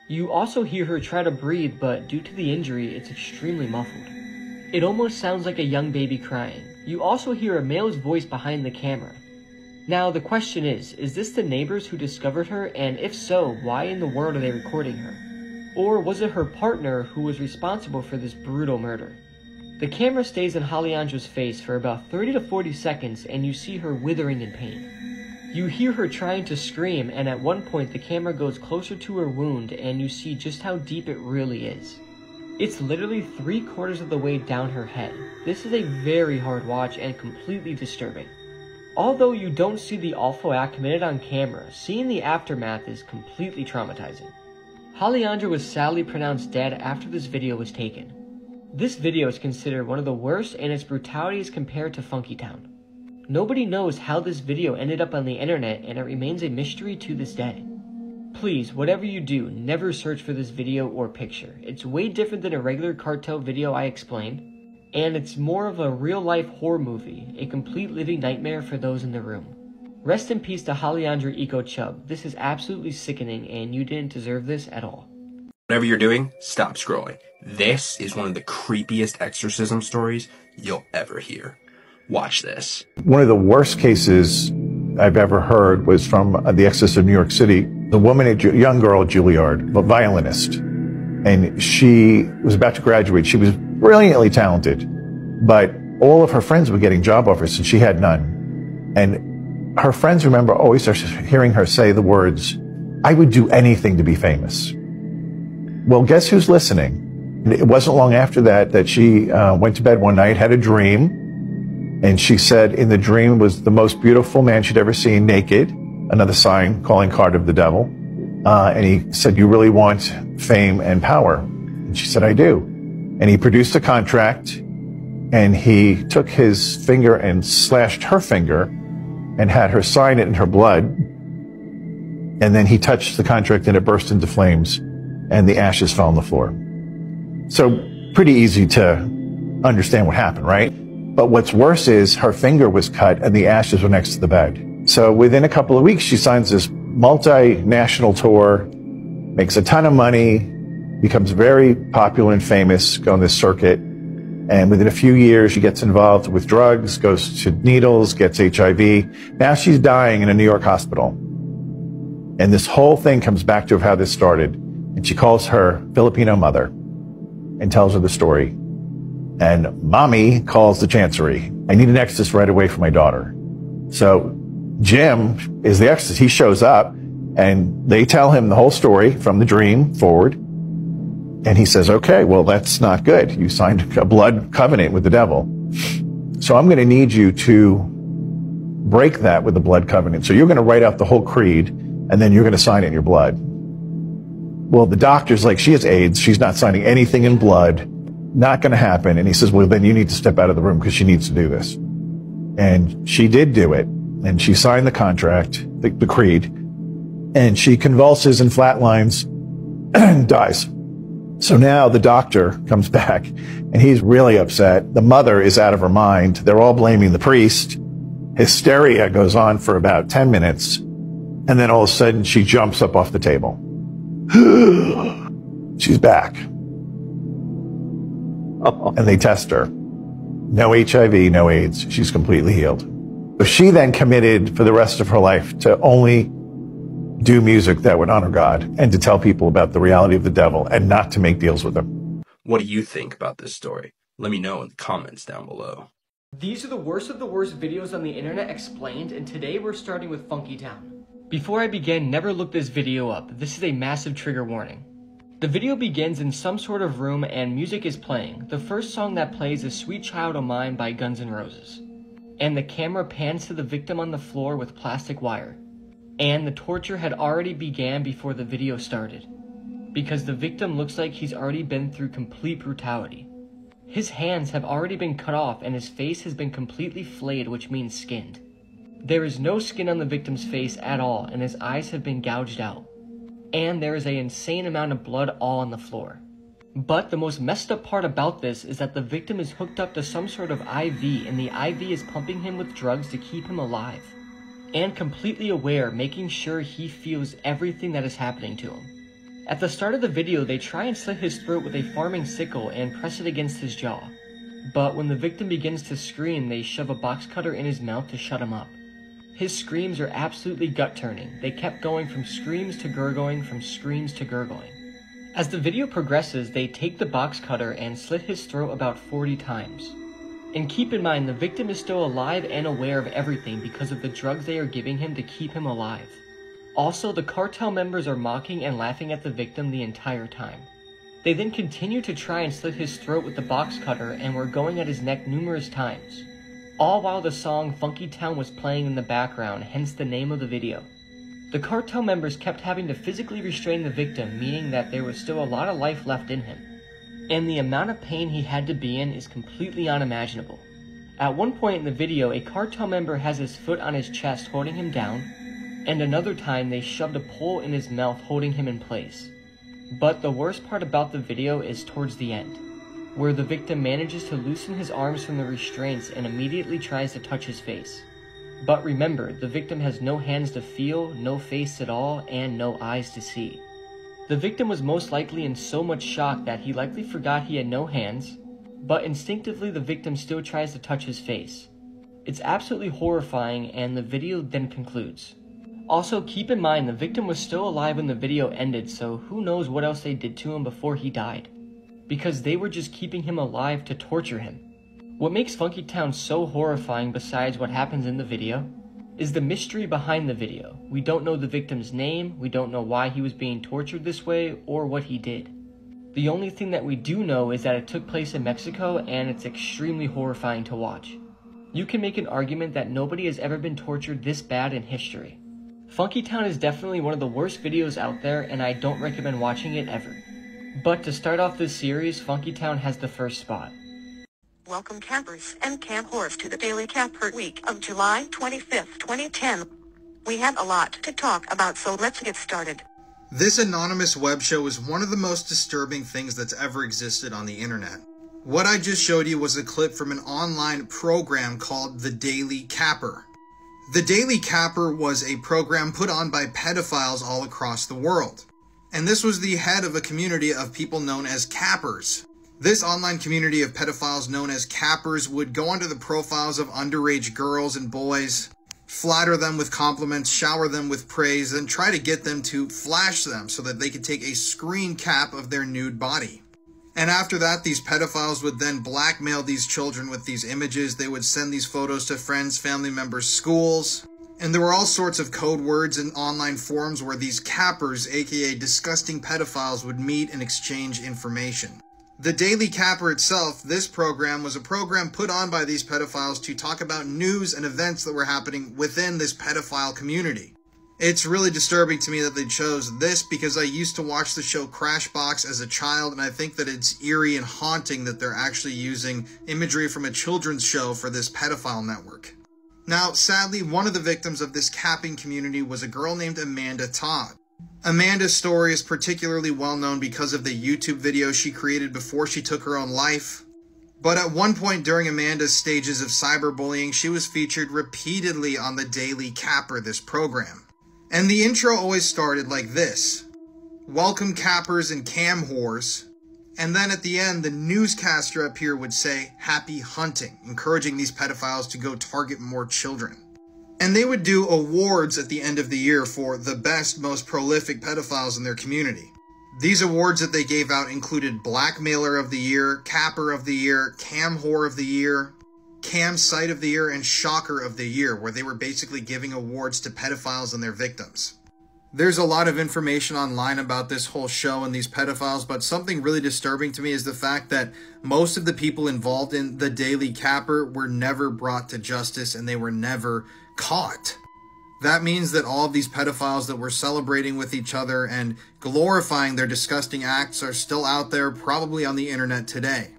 You also hear her try to breathe but due to the injury it's extremely muffled. It almost sounds like a young baby crying. You also hear a male's voice behind the camera now, the question is, is this the neighbors who discovered her, and if so, why in the world are they recording her? Or was it her partner who was responsible for this brutal murder? The camera stays in Halleandra's face for about 30 to 40 seconds and you see her withering in pain. You hear her trying to scream and at one point the camera goes closer to her wound and you see just how deep it really is. It's literally three quarters of the way down her head. This is a very hard watch and completely disturbing. Although you don't see the awful act committed on camera, seeing the aftermath is completely traumatizing. Halleandra was sadly pronounced dead after this video was taken. This video is considered one of the worst and its brutality is compared to Funky Town. Nobody knows how this video ended up on the internet and it remains a mystery to this day. Please, whatever you do, never search for this video or picture. It's way different than a regular cartel video I explained, and it's more of a real life horror movie, a complete living nightmare for those in the room. Rest in peace to Halleandra Eco Chubb. This is absolutely sickening, and you didn't deserve this at all. Whatever you're doing, stop scrolling. This is one of the creepiest exorcism stories you'll ever hear. Watch this. One of the worst cases I've ever heard was from uh, the Exorcist of New York City. The woman, a young girl, Juilliard, a violinist, and she was about to graduate. She was brilliantly talented, but all of her friends were getting job offers and she had none. And her friends remember always hearing her say the words, I would do anything to be famous. Well, guess who's listening? It wasn't long after that that she uh, went to bed one night, had a dream, and she said in the dream was the most beautiful man she'd ever seen naked, another sign calling card of the devil. Uh, and he said, you really want fame and power? And she said, I do and he produced a contract and he took his finger and slashed her finger and had her sign it in her blood. And then he touched the contract and it burst into flames and the ashes fell on the floor. So pretty easy to understand what happened, right? But what's worse is her finger was cut and the ashes were next to the bed. So within a couple of weeks, she signs this multinational tour, makes a ton of money, becomes very popular and famous on this circuit. And within a few years, she gets involved with drugs, goes to needles, gets HIV. Now she's dying in a New York hospital. And this whole thing comes back to how this started. And she calls her Filipino mother and tells her the story. And mommy calls the chancery. I need an exorcist right away for my daughter. So Jim is the exorcist. He shows up and they tell him the whole story from the dream forward. And he says, okay, well, that's not good. You signed a blood covenant with the devil. So I'm going to need you to break that with the blood covenant. So you're going to write out the whole creed and then you're going to sign it in your blood. Well, the doctor's like, she has AIDS. She's not signing anything in blood. Not going to happen. And he says, well, then you need to step out of the room because she needs to do this. And she did do it. And she signed the contract, the, the creed, and she convulses and flatlines and dies. So now the doctor comes back and he's really upset. The mother is out of her mind. They're all blaming the priest. Hysteria goes on for about 10 minutes. And then all of a sudden she jumps up off the table. she's back. And they test her. No HIV, no AIDS. She's completely healed. But she then committed for the rest of her life to only do music that would honor God and to tell people about the reality of the devil and not to make deals with him. What do you think about this story? Let me know in the comments down below. These are the worst of the worst videos on the internet explained, and today we're starting with Funky Town. Before I begin, never look this video up. This is a massive trigger warning. The video begins in some sort of room and music is playing. The first song that plays is Sweet Child O' Mine by Guns N' Roses. And the camera pans to the victim on the floor with plastic wire. And the torture had already began before the video started. Because the victim looks like he's already been through complete brutality. His hands have already been cut off and his face has been completely flayed which means skinned. There is no skin on the victim's face at all and his eyes have been gouged out and there is an insane amount of blood all on the floor. But the most messed up part about this is that the victim is hooked up to some sort of IV and the IV is pumping him with drugs to keep him alive. And completely aware, making sure he feels everything that is happening to him. At the start of the video, they try and slit his throat with a farming sickle and press it against his jaw. But when the victim begins to scream, they shove a box cutter in his mouth to shut him up. His screams are absolutely gut-turning. They kept going from screams to gurgling, from screams to gurgling. As the video progresses, they take the box cutter and slit his throat about 40 times. And keep in mind, the victim is still alive and aware of everything because of the drugs they are giving him to keep him alive. Also, the cartel members are mocking and laughing at the victim the entire time. They then continue to try and slit his throat with the box cutter and were going at his neck numerous times all while the song Funky Town was playing in the background, hence the name of the video. The cartel members kept having to physically restrain the victim, meaning that there was still a lot of life left in him. And the amount of pain he had to be in is completely unimaginable. At one point in the video, a cartel member has his foot on his chest holding him down, and another time they shoved a pole in his mouth holding him in place. But the worst part about the video is towards the end where the victim manages to loosen his arms from the restraints and immediately tries to touch his face. But remember, the victim has no hands to feel, no face at all, and no eyes to see. The victim was most likely in so much shock that he likely forgot he had no hands, but instinctively the victim still tries to touch his face. It's absolutely horrifying and the video then concludes. Also, keep in mind the victim was still alive when the video ended, so who knows what else they did to him before he died because they were just keeping him alive to torture him. What makes Funky Town so horrifying besides what happens in the video is the mystery behind the video. We don't know the victim's name, we don't know why he was being tortured this way, or what he did. The only thing that we do know is that it took place in Mexico and it's extremely horrifying to watch. You can make an argument that nobody has ever been tortured this bad in history. Funky Town is definitely one of the worst videos out there and I don't recommend watching it ever. But to start off this series, Funky Town has the first spot. Welcome cappers and cam whores to the Daily Capper Week of July 25th, 2010. We have a lot to talk about so let's get started. This anonymous web show is one of the most disturbing things that's ever existed on the internet. What I just showed you was a clip from an online program called The Daily Capper. The Daily Capper was a program put on by pedophiles all across the world and this was the head of a community of people known as cappers. This online community of pedophiles known as cappers would go onto the profiles of underage girls and boys, flatter them with compliments, shower them with praise, and try to get them to flash them so that they could take a screen cap of their nude body. And after that, these pedophiles would then blackmail these children with these images. They would send these photos to friends, family members, schools, and there were all sorts of code words and online forums where these cappers, aka disgusting pedophiles, would meet and exchange information. The Daily Capper itself, this program, was a program put on by these pedophiles to talk about news and events that were happening within this pedophile community. It's really disturbing to me that they chose this because I used to watch the show Crashbox as a child, and I think that it's eerie and haunting that they're actually using imagery from a children's show for this pedophile network. Now, sadly, one of the victims of this capping community was a girl named Amanda Todd. Amanda's story is particularly well known because of the YouTube video she created before she took her own life. But at one point during Amanda's stages of cyberbullying, she was featured repeatedly on the Daily Capper, this program. And the intro always started like this. welcome cappers and cam whores. And then at the end, the newscaster up here would say, Happy hunting, encouraging these pedophiles to go target more children. And they would do awards at the end of the year for the best, most prolific pedophiles in their community. These awards that they gave out included Blackmailer of the Year, Capper of the Year, Cam Whore of the Year, Cam Site of the Year, and Shocker of the Year, where they were basically giving awards to pedophiles and their victims. There's a lot of information online about this whole show and these pedophiles, but something really disturbing to me is the fact that most of the people involved in the Daily Capper were never brought to justice and they were never caught. That means that all of these pedophiles that were celebrating with each other and glorifying their disgusting acts are still out there, probably on the internet today.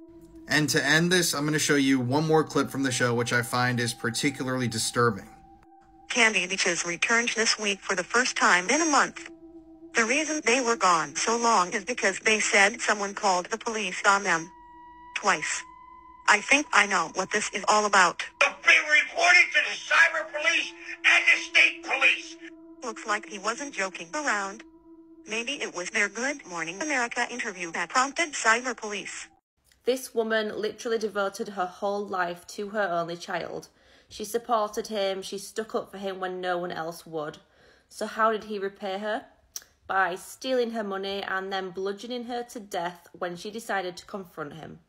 And to end this, I'm going to show you one more clip from the show, which I find is particularly disturbing. Candy Beaches returned this week for the first time in a month. The reason they were gone so long is because they said someone called the police on them. Twice. I think I know what this is all about. Be reported to the cyber police and the state police. Looks like he wasn't joking around. Maybe it was their Good Morning America interview that prompted cyber police. This woman literally devoted her whole life to her only child. She supported him, she stuck up for him when no one else would. So, how did he repay her? By stealing her money and then bludgeoning her to death when she decided to confront him.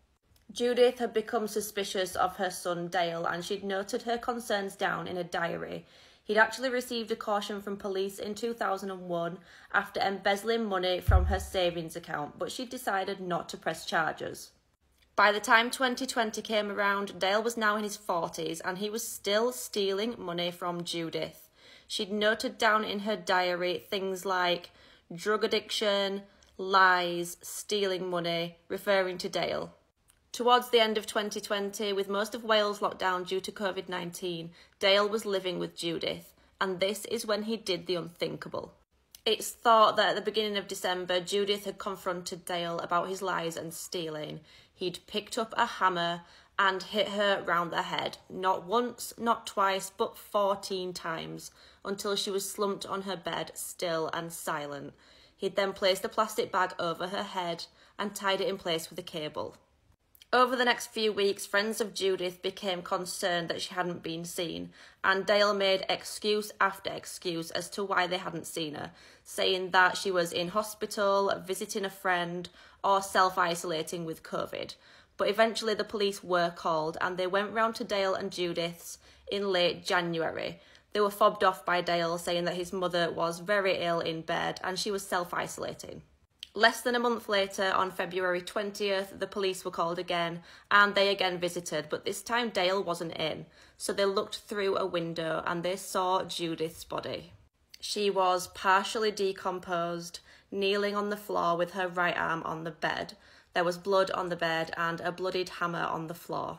Judith had become suspicious of her son Dale and she'd noted her concerns down in a diary. He'd actually received a caution from police in 2001 after embezzling money from her savings account, but she decided not to press charges. By the time 2020 came around, Dale was now in his 40s and he was still stealing money from Judith. She'd noted down in her diary things like drug addiction, lies, stealing money, referring to Dale. Towards the end of 2020, with most of Wales locked down due to COVID 19, Dale was living with Judith, and this is when he did the unthinkable. It's thought that at the beginning of December, Judith had confronted Dale about his lies and stealing. He'd picked up a hammer and hit her round the head, not once, not twice, but 14 times, until she was slumped on her bed, still and silent. He'd then placed a plastic bag over her head and tied it in place with a cable. Over the next few weeks, friends of Judith became concerned that she hadn't been seen, and Dale made excuse after excuse as to why they hadn't seen her, saying that she was in hospital, visiting a friend, or self isolating with COVID. But eventually, the police were called and they went round to Dale and Judith's in late January. They were fobbed off by Dale, saying that his mother was very ill in bed and she was self isolating. Less than a month later, on February 20th, the police were called again and they again visited, but this time Dale wasn't in. So they looked through a window and they saw Judith's body. She was partially decomposed, kneeling on the floor with her right arm on the bed. There was blood on the bed and a bloodied hammer on the floor.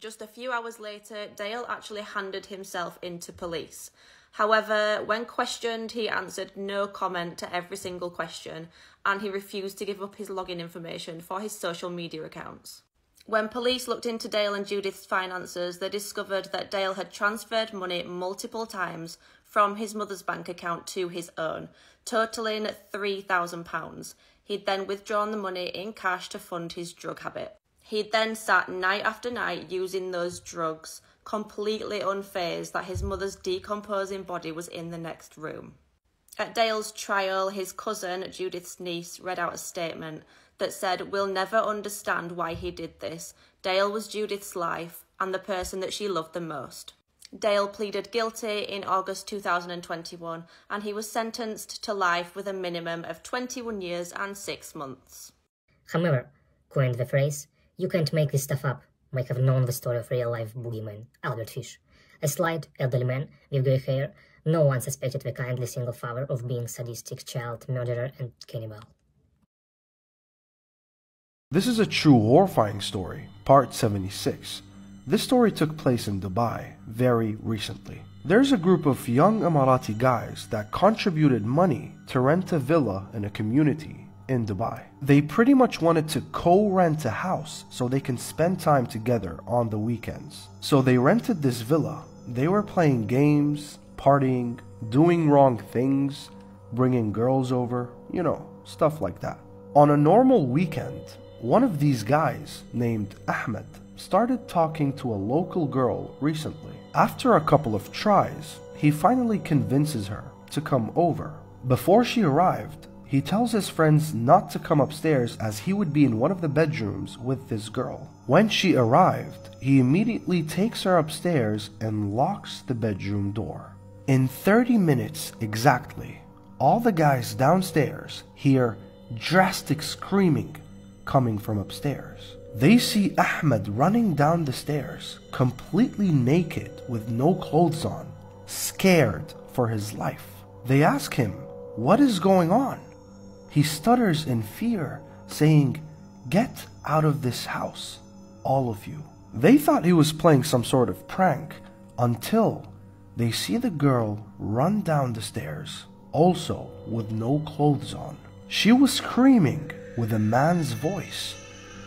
Just a few hours later, Dale actually handed himself into police. However, when questioned, he answered no comment to every single question and he refused to give up his login information for his social media accounts. When police looked into Dale and Judith's finances, they discovered that Dale had transferred money multiple times from his mother's bank account to his own, totaling £3,000. He'd then withdrawn the money in cash to fund his drug habit. He'd then sat night after night using those drugs completely unfazed that his mother's decomposing body was in the next room. At Dale's trial, his cousin, Judith's niece, read out a statement that said, We'll never understand why he did this. Dale was Judith's life and the person that she loved the most. Dale pleaded guilty in August 2021 and he was sentenced to life with a minimum of 21 years and 6 months. However, coined the phrase, you can't make this stuff up might have known the story of real-life boogeyman, Albert Fish. A slight, elderly man with grey hair, no one suspected the kindly single father of being sadistic child murderer and cannibal. This is a true horrifying story, part 76. This story took place in Dubai very recently. There's a group of young Emirati guys that contributed money to rent a villa in a community in Dubai. They pretty much wanted to co rent a house so they can spend time together on the weekends. So they rented this villa. They were playing games, partying, doing wrong things, bringing girls over, you know, stuff like that. On a normal weekend, one of these guys, named Ahmed, started talking to a local girl recently. After a couple of tries, he finally convinces her to come over. Before she arrived, he tells his friends not to come upstairs as he would be in one of the bedrooms with this girl. When she arrived, he immediately takes her upstairs and locks the bedroom door. In 30 minutes exactly, all the guys downstairs hear drastic screaming coming from upstairs. They see Ahmed running down the stairs, completely naked with no clothes on, scared for his life. They ask him, What is going on? He stutters in fear, saying, Get out of this house, all of you. They thought he was playing some sort of prank until they see the girl run down the stairs, also with no clothes on. She was screaming with a man's voice,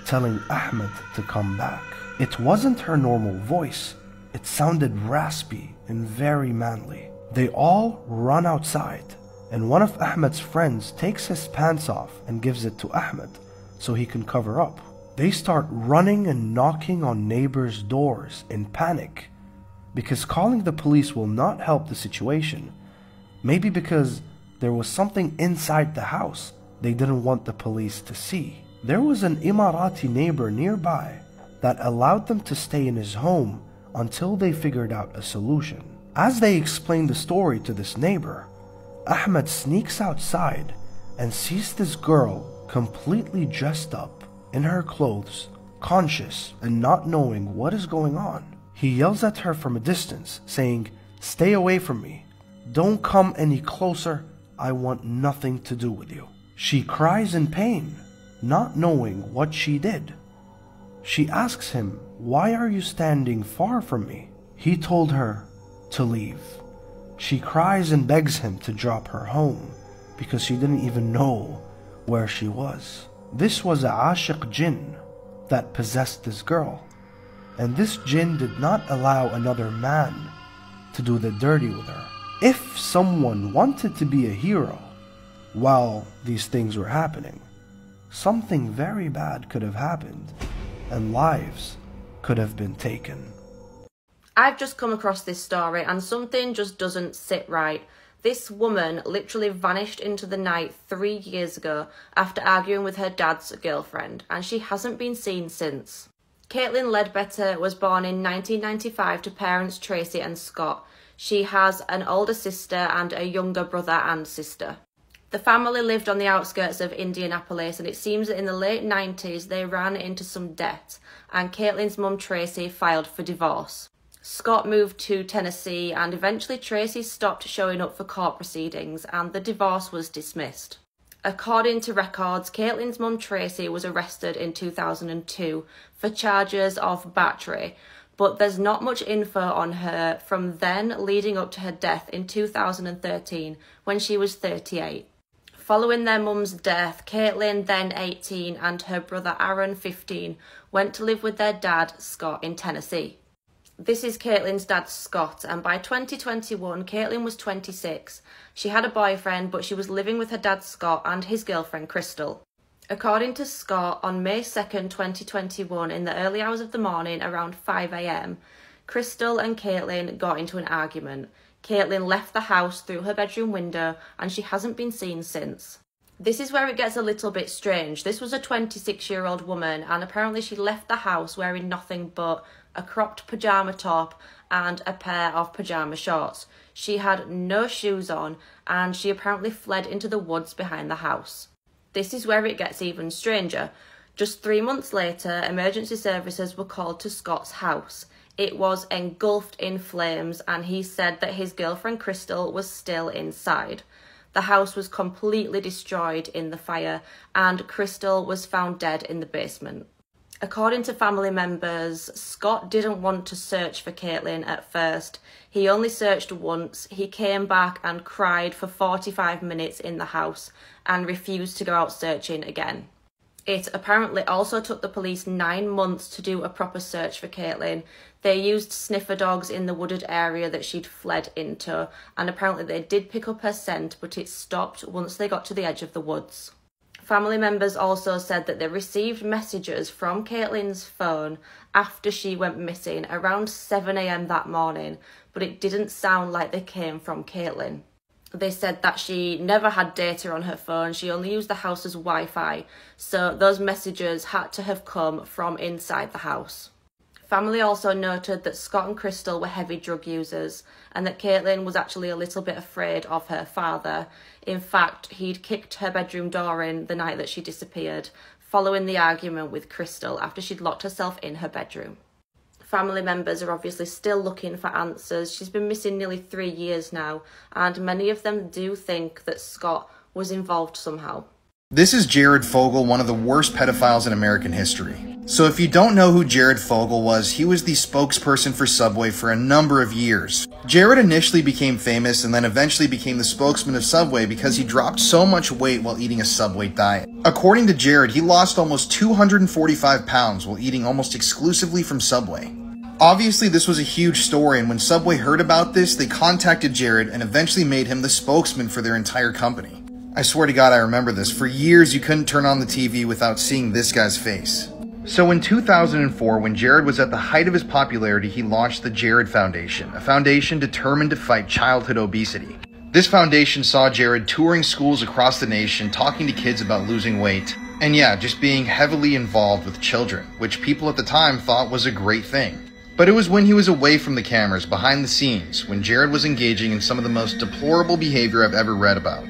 telling Ahmed to come back. It wasn't her normal voice, it sounded raspy and very manly. They all run outside, and one of Ahmed's friends takes his pants off and gives it to Ahmed so he can cover up. They start running and knocking on neighbors' doors in panic because calling the police will not help the situation. Maybe because there was something inside the house they didn't want the police to see. There was an Emirati neighbor nearby that allowed them to stay in his home until they figured out a solution. As they explain the story to this neighbor, Ahmed sneaks outside and sees this girl completely dressed up in her clothes, conscious and not knowing what is going on. He yells at her from a distance, saying, Stay away from me. Don't come any closer. I want nothing to do with you. She cries in pain, not knowing what she did. She asks him, Why are you standing far from me? He told her to leave. She cries and begs him to drop her home because she didn't even know where she was. This was a Ashiq jinn that possessed this girl, and this jinn did not allow another man to do the dirty with her. If someone wanted to be a hero while these things were happening, something very bad could have happened and lives could have been taken. I've just come across this story and something just doesn't sit right. This woman literally vanished into the night three years ago after arguing with her dad's girlfriend, and she hasn't been seen since. Caitlin Ledbetter was born in 1995 to parents Tracy and Scott. She has an older sister and a younger brother and sister. The family lived on the outskirts of Indianapolis, and it seems that in the late 90s they ran into some debt, and Caitlin's mum Tracy filed for divorce. Scott moved to Tennessee, and eventually Tracy stopped showing up for court proceedings, and the divorce was dismissed. According to records, Caitlin's mum Tracy was arrested in 2002 for charges of battery, but there's not much info on her from then leading up to her death in 2013 when she was 38. Following their mum's death, Caitlin, then 18, and her brother Aaron, 15, went to live with their dad, Scott, in Tennessee. This is Caitlin's dad, Scott, and by 2021, Caitlin was 26. She had a boyfriend, but she was living with her dad, Scott, and his girlfriend, Crystal. According to Scott, on May 2nd, 2021, in the early hours of the morning, around 5am, Crystal and Caitlin got into an argument. Caitlin left the house through her bedroom window, and she hasn't been seen since. This is where it gets a little bit strange. This was a 26 year old woman, and apparently she left the house wearing nothing but a cropped pajama top and a pair of pajama shorts. She had no shoes on, and she apparently fled into the woods behind the house. This is where it gets even stranger. Just three months later, emergency services were called to Scott's house. It was engulfed in flames, and he said that his girlfriend Crystal was still inside. The house was completely destroyed in the fire, and Crystal was found dead in the basement. According to family members, Scott didn't want to search for Caitlin at first. He only searched once. He came back and cried for 45 minutes in the house and refused to go out searching again. It apparently also took the police nine months to do a proper search for Caitlin. They used sniffer dogs in the wooded area that she'd fled into, and apparently they did pick up her scent, but it stopped once they got to the edge of the woods. Family members also said that they received messages from Caitlin's phone after she went missing around 7am that morning, but it didn't sound like they came from Caitlin. They said that she never had data on her phone, she only used the house's Wi Fi, so those messages had to have come from inside the house. Family also noted that Scott and Crystal were heavy drug users and that Caitlin was actually a little bit afraid of her father. In fact, he'd kicked her bedroom door in the night that she disappeared, following the argument with Crystal after she'd locked herself in her bedroom. Family members are obviously still looking for answers. She's been missing nearly three years now, and many of them do think that Scott was involved somehow. This is Jared Fogle, one of the worst pedophiles in American history. So if you don't know who Jared Fogle was, he was the spokesperson for Subway for a number of years. Jared initially became famous and then eventually became the spokesman of Subway because he dropped so much weight while eating a Subway diet. According to Jared, he lost almost 245 pounds while eating almost exclusively from Subway. Obviously, this was a huge story, and when Subway heard about this, they contacted Jared and eventually made him the spokesman for their entire company. I swear to God, I remember this. For years, you couldn't turn on the TV without seeing this guy's face. So in 2004, when Jared was at the height of his popularity, he launched the Jared Foundation, a foundation determined to fight childhood obesity. This foundation saw Jared touring schools across the nation, talking to kids about losing weight, and yeah, just being heavily involved with children, which people at the time thought was a great thing. But it was when he was away from the cameras, behind the scenes, when Jared was engaging in some of the most deplorable behavior I've ever read about.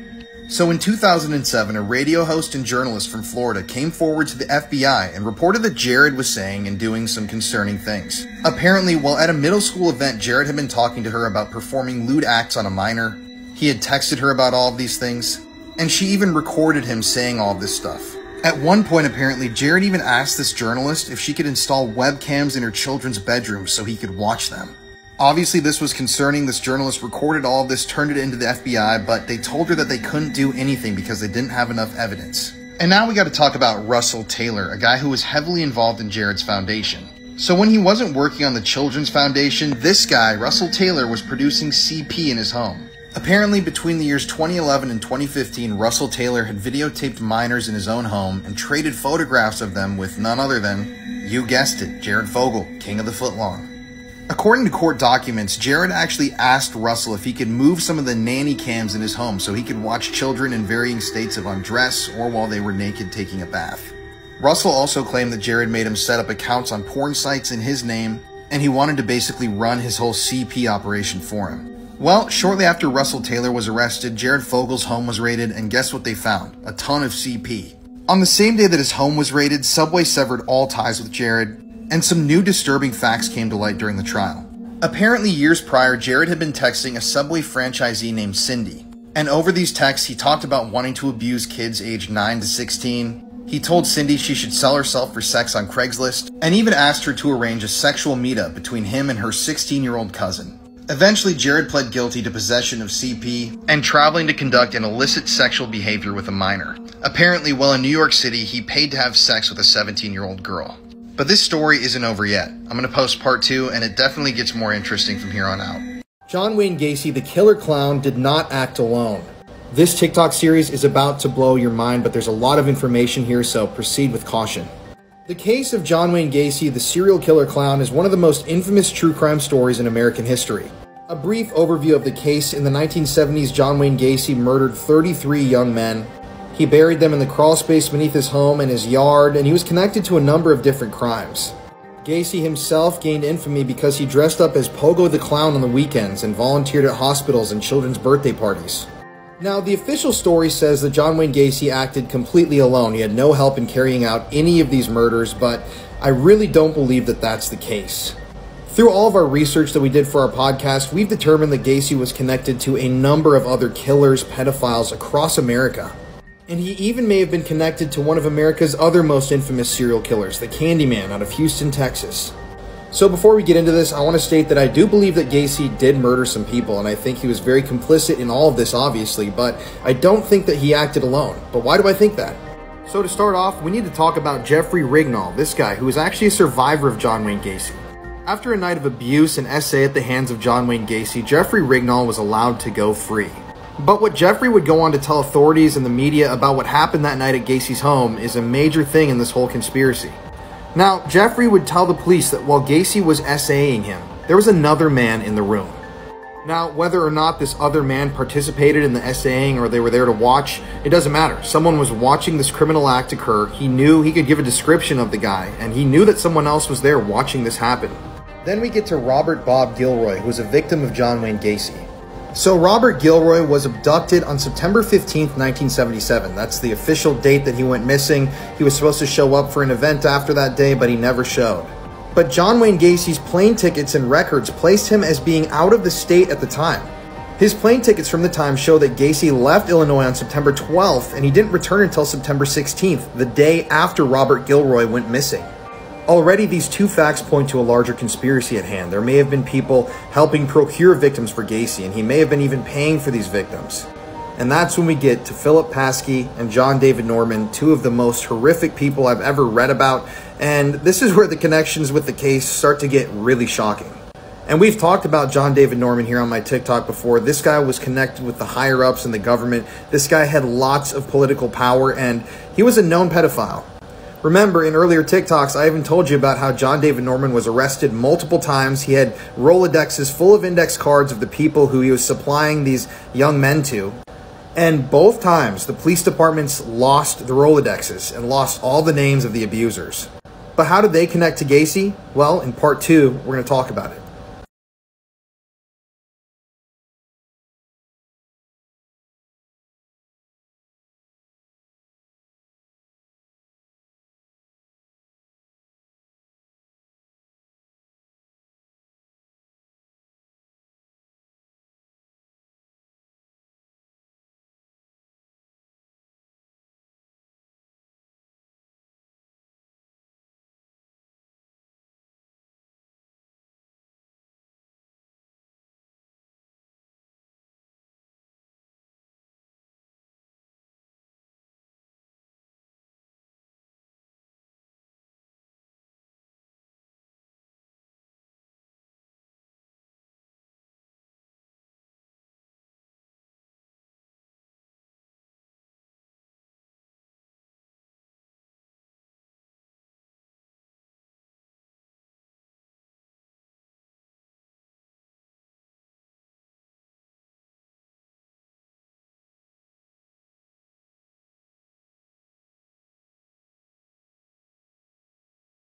So in 2007, a radio host and journalist from Florida came forward to the FBI and reported that Jared was saying and doing some concerning things. Apparently, while at a middle school event, Jared had been talking to her about performing lewd acts on a minor. He had texted her about all of these things, and she even recorded him saying all this stuff. At one point, apparently, Jared even asked this journalist if she could install webcams in her children's bedrooms so he could watch them. Obviously, this was concerning. This journalist recorded all this, turned it into the FBI, but they told her that they couldn't do anything because they didn't have enough evidence. And now we got to talk about Russell Taylor, a guy who was heavily involved in Jared's foundation. So when he wasn't working on the Children's Foundation, this guy, Russell Taylor, was producing CP in his home. Apparently, between the years 2011 and 2015, Russell Taylor had videotaped minors in his own home and traded photographs of them with none other than, you guessed it, Jared Fogle, King of the Footlong. According to court documents, Jared actually asked Russell if he could move some of the nanny cams in his home so he could watch children in varying states of undress or while they were naked taking a bath. Russell also claimed that Jared made him set up accounts on porn sites in his name, and he wanted to basically run his whole CP operation for him. Well, shortly after Russell Taylor was arrested, Jared Fogle's home was raided, and guess what they found? A ton of CP. On the same day that his home was raided, Subway severed all ties with Jared, and some new disturbing facts came to light during the trial. Apparently, years prior, Jared had been texting a Subway franchisee named Cindy, and over these texts, he talked about wanting to abuse kids aged 9 to 16. He told Cindy she should sell herself for sex on Craigslist, and even asked her to arrange a sexual meetup between him and her 16 year old cousin. Eventually, Jared pled guilty to possession of CP and traveling to conduct an illicit sexual behavior with a minor. Apparently, while in New York City, he paid to have sex with a 17 year old girl. But this story isn't over yet. I'm going to post part two, and it definitely gets more interesting from here on out. John Wayne Gacy, the killer clown, did not act alone. This TikTok series is about to blow your mind, but there's a lot of information here, so proceed with caution. The case of John Wayne Gacy, the serial killer clown, is one of the most infamous true crime stories in American history. A brief overview of the case in the 1970s, John Wayne Gacy murdered 33 young men. He buried them in the crawl space beneath his home and his yard, and he was connected to a number of different crimes. Gacy himself gained infamy because he dressed up as Pogo the Clown on the weekends and volunteered at hospitals and children's birthday parties. Now, the official story says that John Wayne Gacy acted completely alone. He had no help in carrying out any of these murders, but I really don't believe that that's the case. Through all of our research that we did for our podcast, we've determined that Gacy was connected to a number of other killers, pedophiles across America. And he even may have been connected to one of America's other most infamous serial killers, the Candyman out of Houston, Texas. So before we get into this, I want to state that I do believe that Gacy did murder some people, and I think he was very complicit in all of this, obviously, but I don't think that he acted alone. But why do I think that? So to start off, we need to talk about Jeffrey Rignall, this guy who was actually a survivor of John Wayne Gacy. After a night of abuse and essay at the hands of John Wayne Gacy, Jeffrey Rignall was allowed to go free. But what Jeffrey would go on to tell authorities and the media about what happened that night at Gacy's home is a major thing in this whole conspiracy. Now, Jeffrey would tell the police that while Gacy was SAing him, there was another man in the room. Now, whether or not this other man participated in the SAing or they were there to watch, it doesn't matter. Someone was watching this criminal act occur. He knew he could give a description of the guy, and he knew that someone else was there watching this happen. Then we get to Robert Bob Gilroy, who was a victim of John Wayne Gacy. So, Robert Gilroy was abducted on September 15th, 1977. That's the official date that he went missing. He was supposed to show up for an event after that day, but he never showed. But John Wayne Gacy's plane tickets and records placed him as being out of the state at the time. His plane tickets from the time show that Gacy left Illinois on September 12th and he didn't return until September 16th, the day after Robert Gilroy went missing. Already, these two facts point to a larger conspiracy at hand. There may have been people helping procure victims for Gacy, and he may have been even paying for these victims. And that's when we get to Philip Paske and John David Norman, two of the most horrific people I've ever read about. And this is where the connections with the case start to get really shocking. And we've talked about John David Norman here on my TikTok before. This guy was connected with the higher ups in the government. This guy had lots of political power, and he was a known pedophile. Remember, in earlier TikToks, I even told you about how John David Norman was arrested multiple times. He had Rolodexes full of index cards of the people who he was supplying these young men to. And both times, the police departments lost the Rolodexes and lost all the names of the abusers. But how did they connect to Gacy? Well, in part two, we're going to talk about it.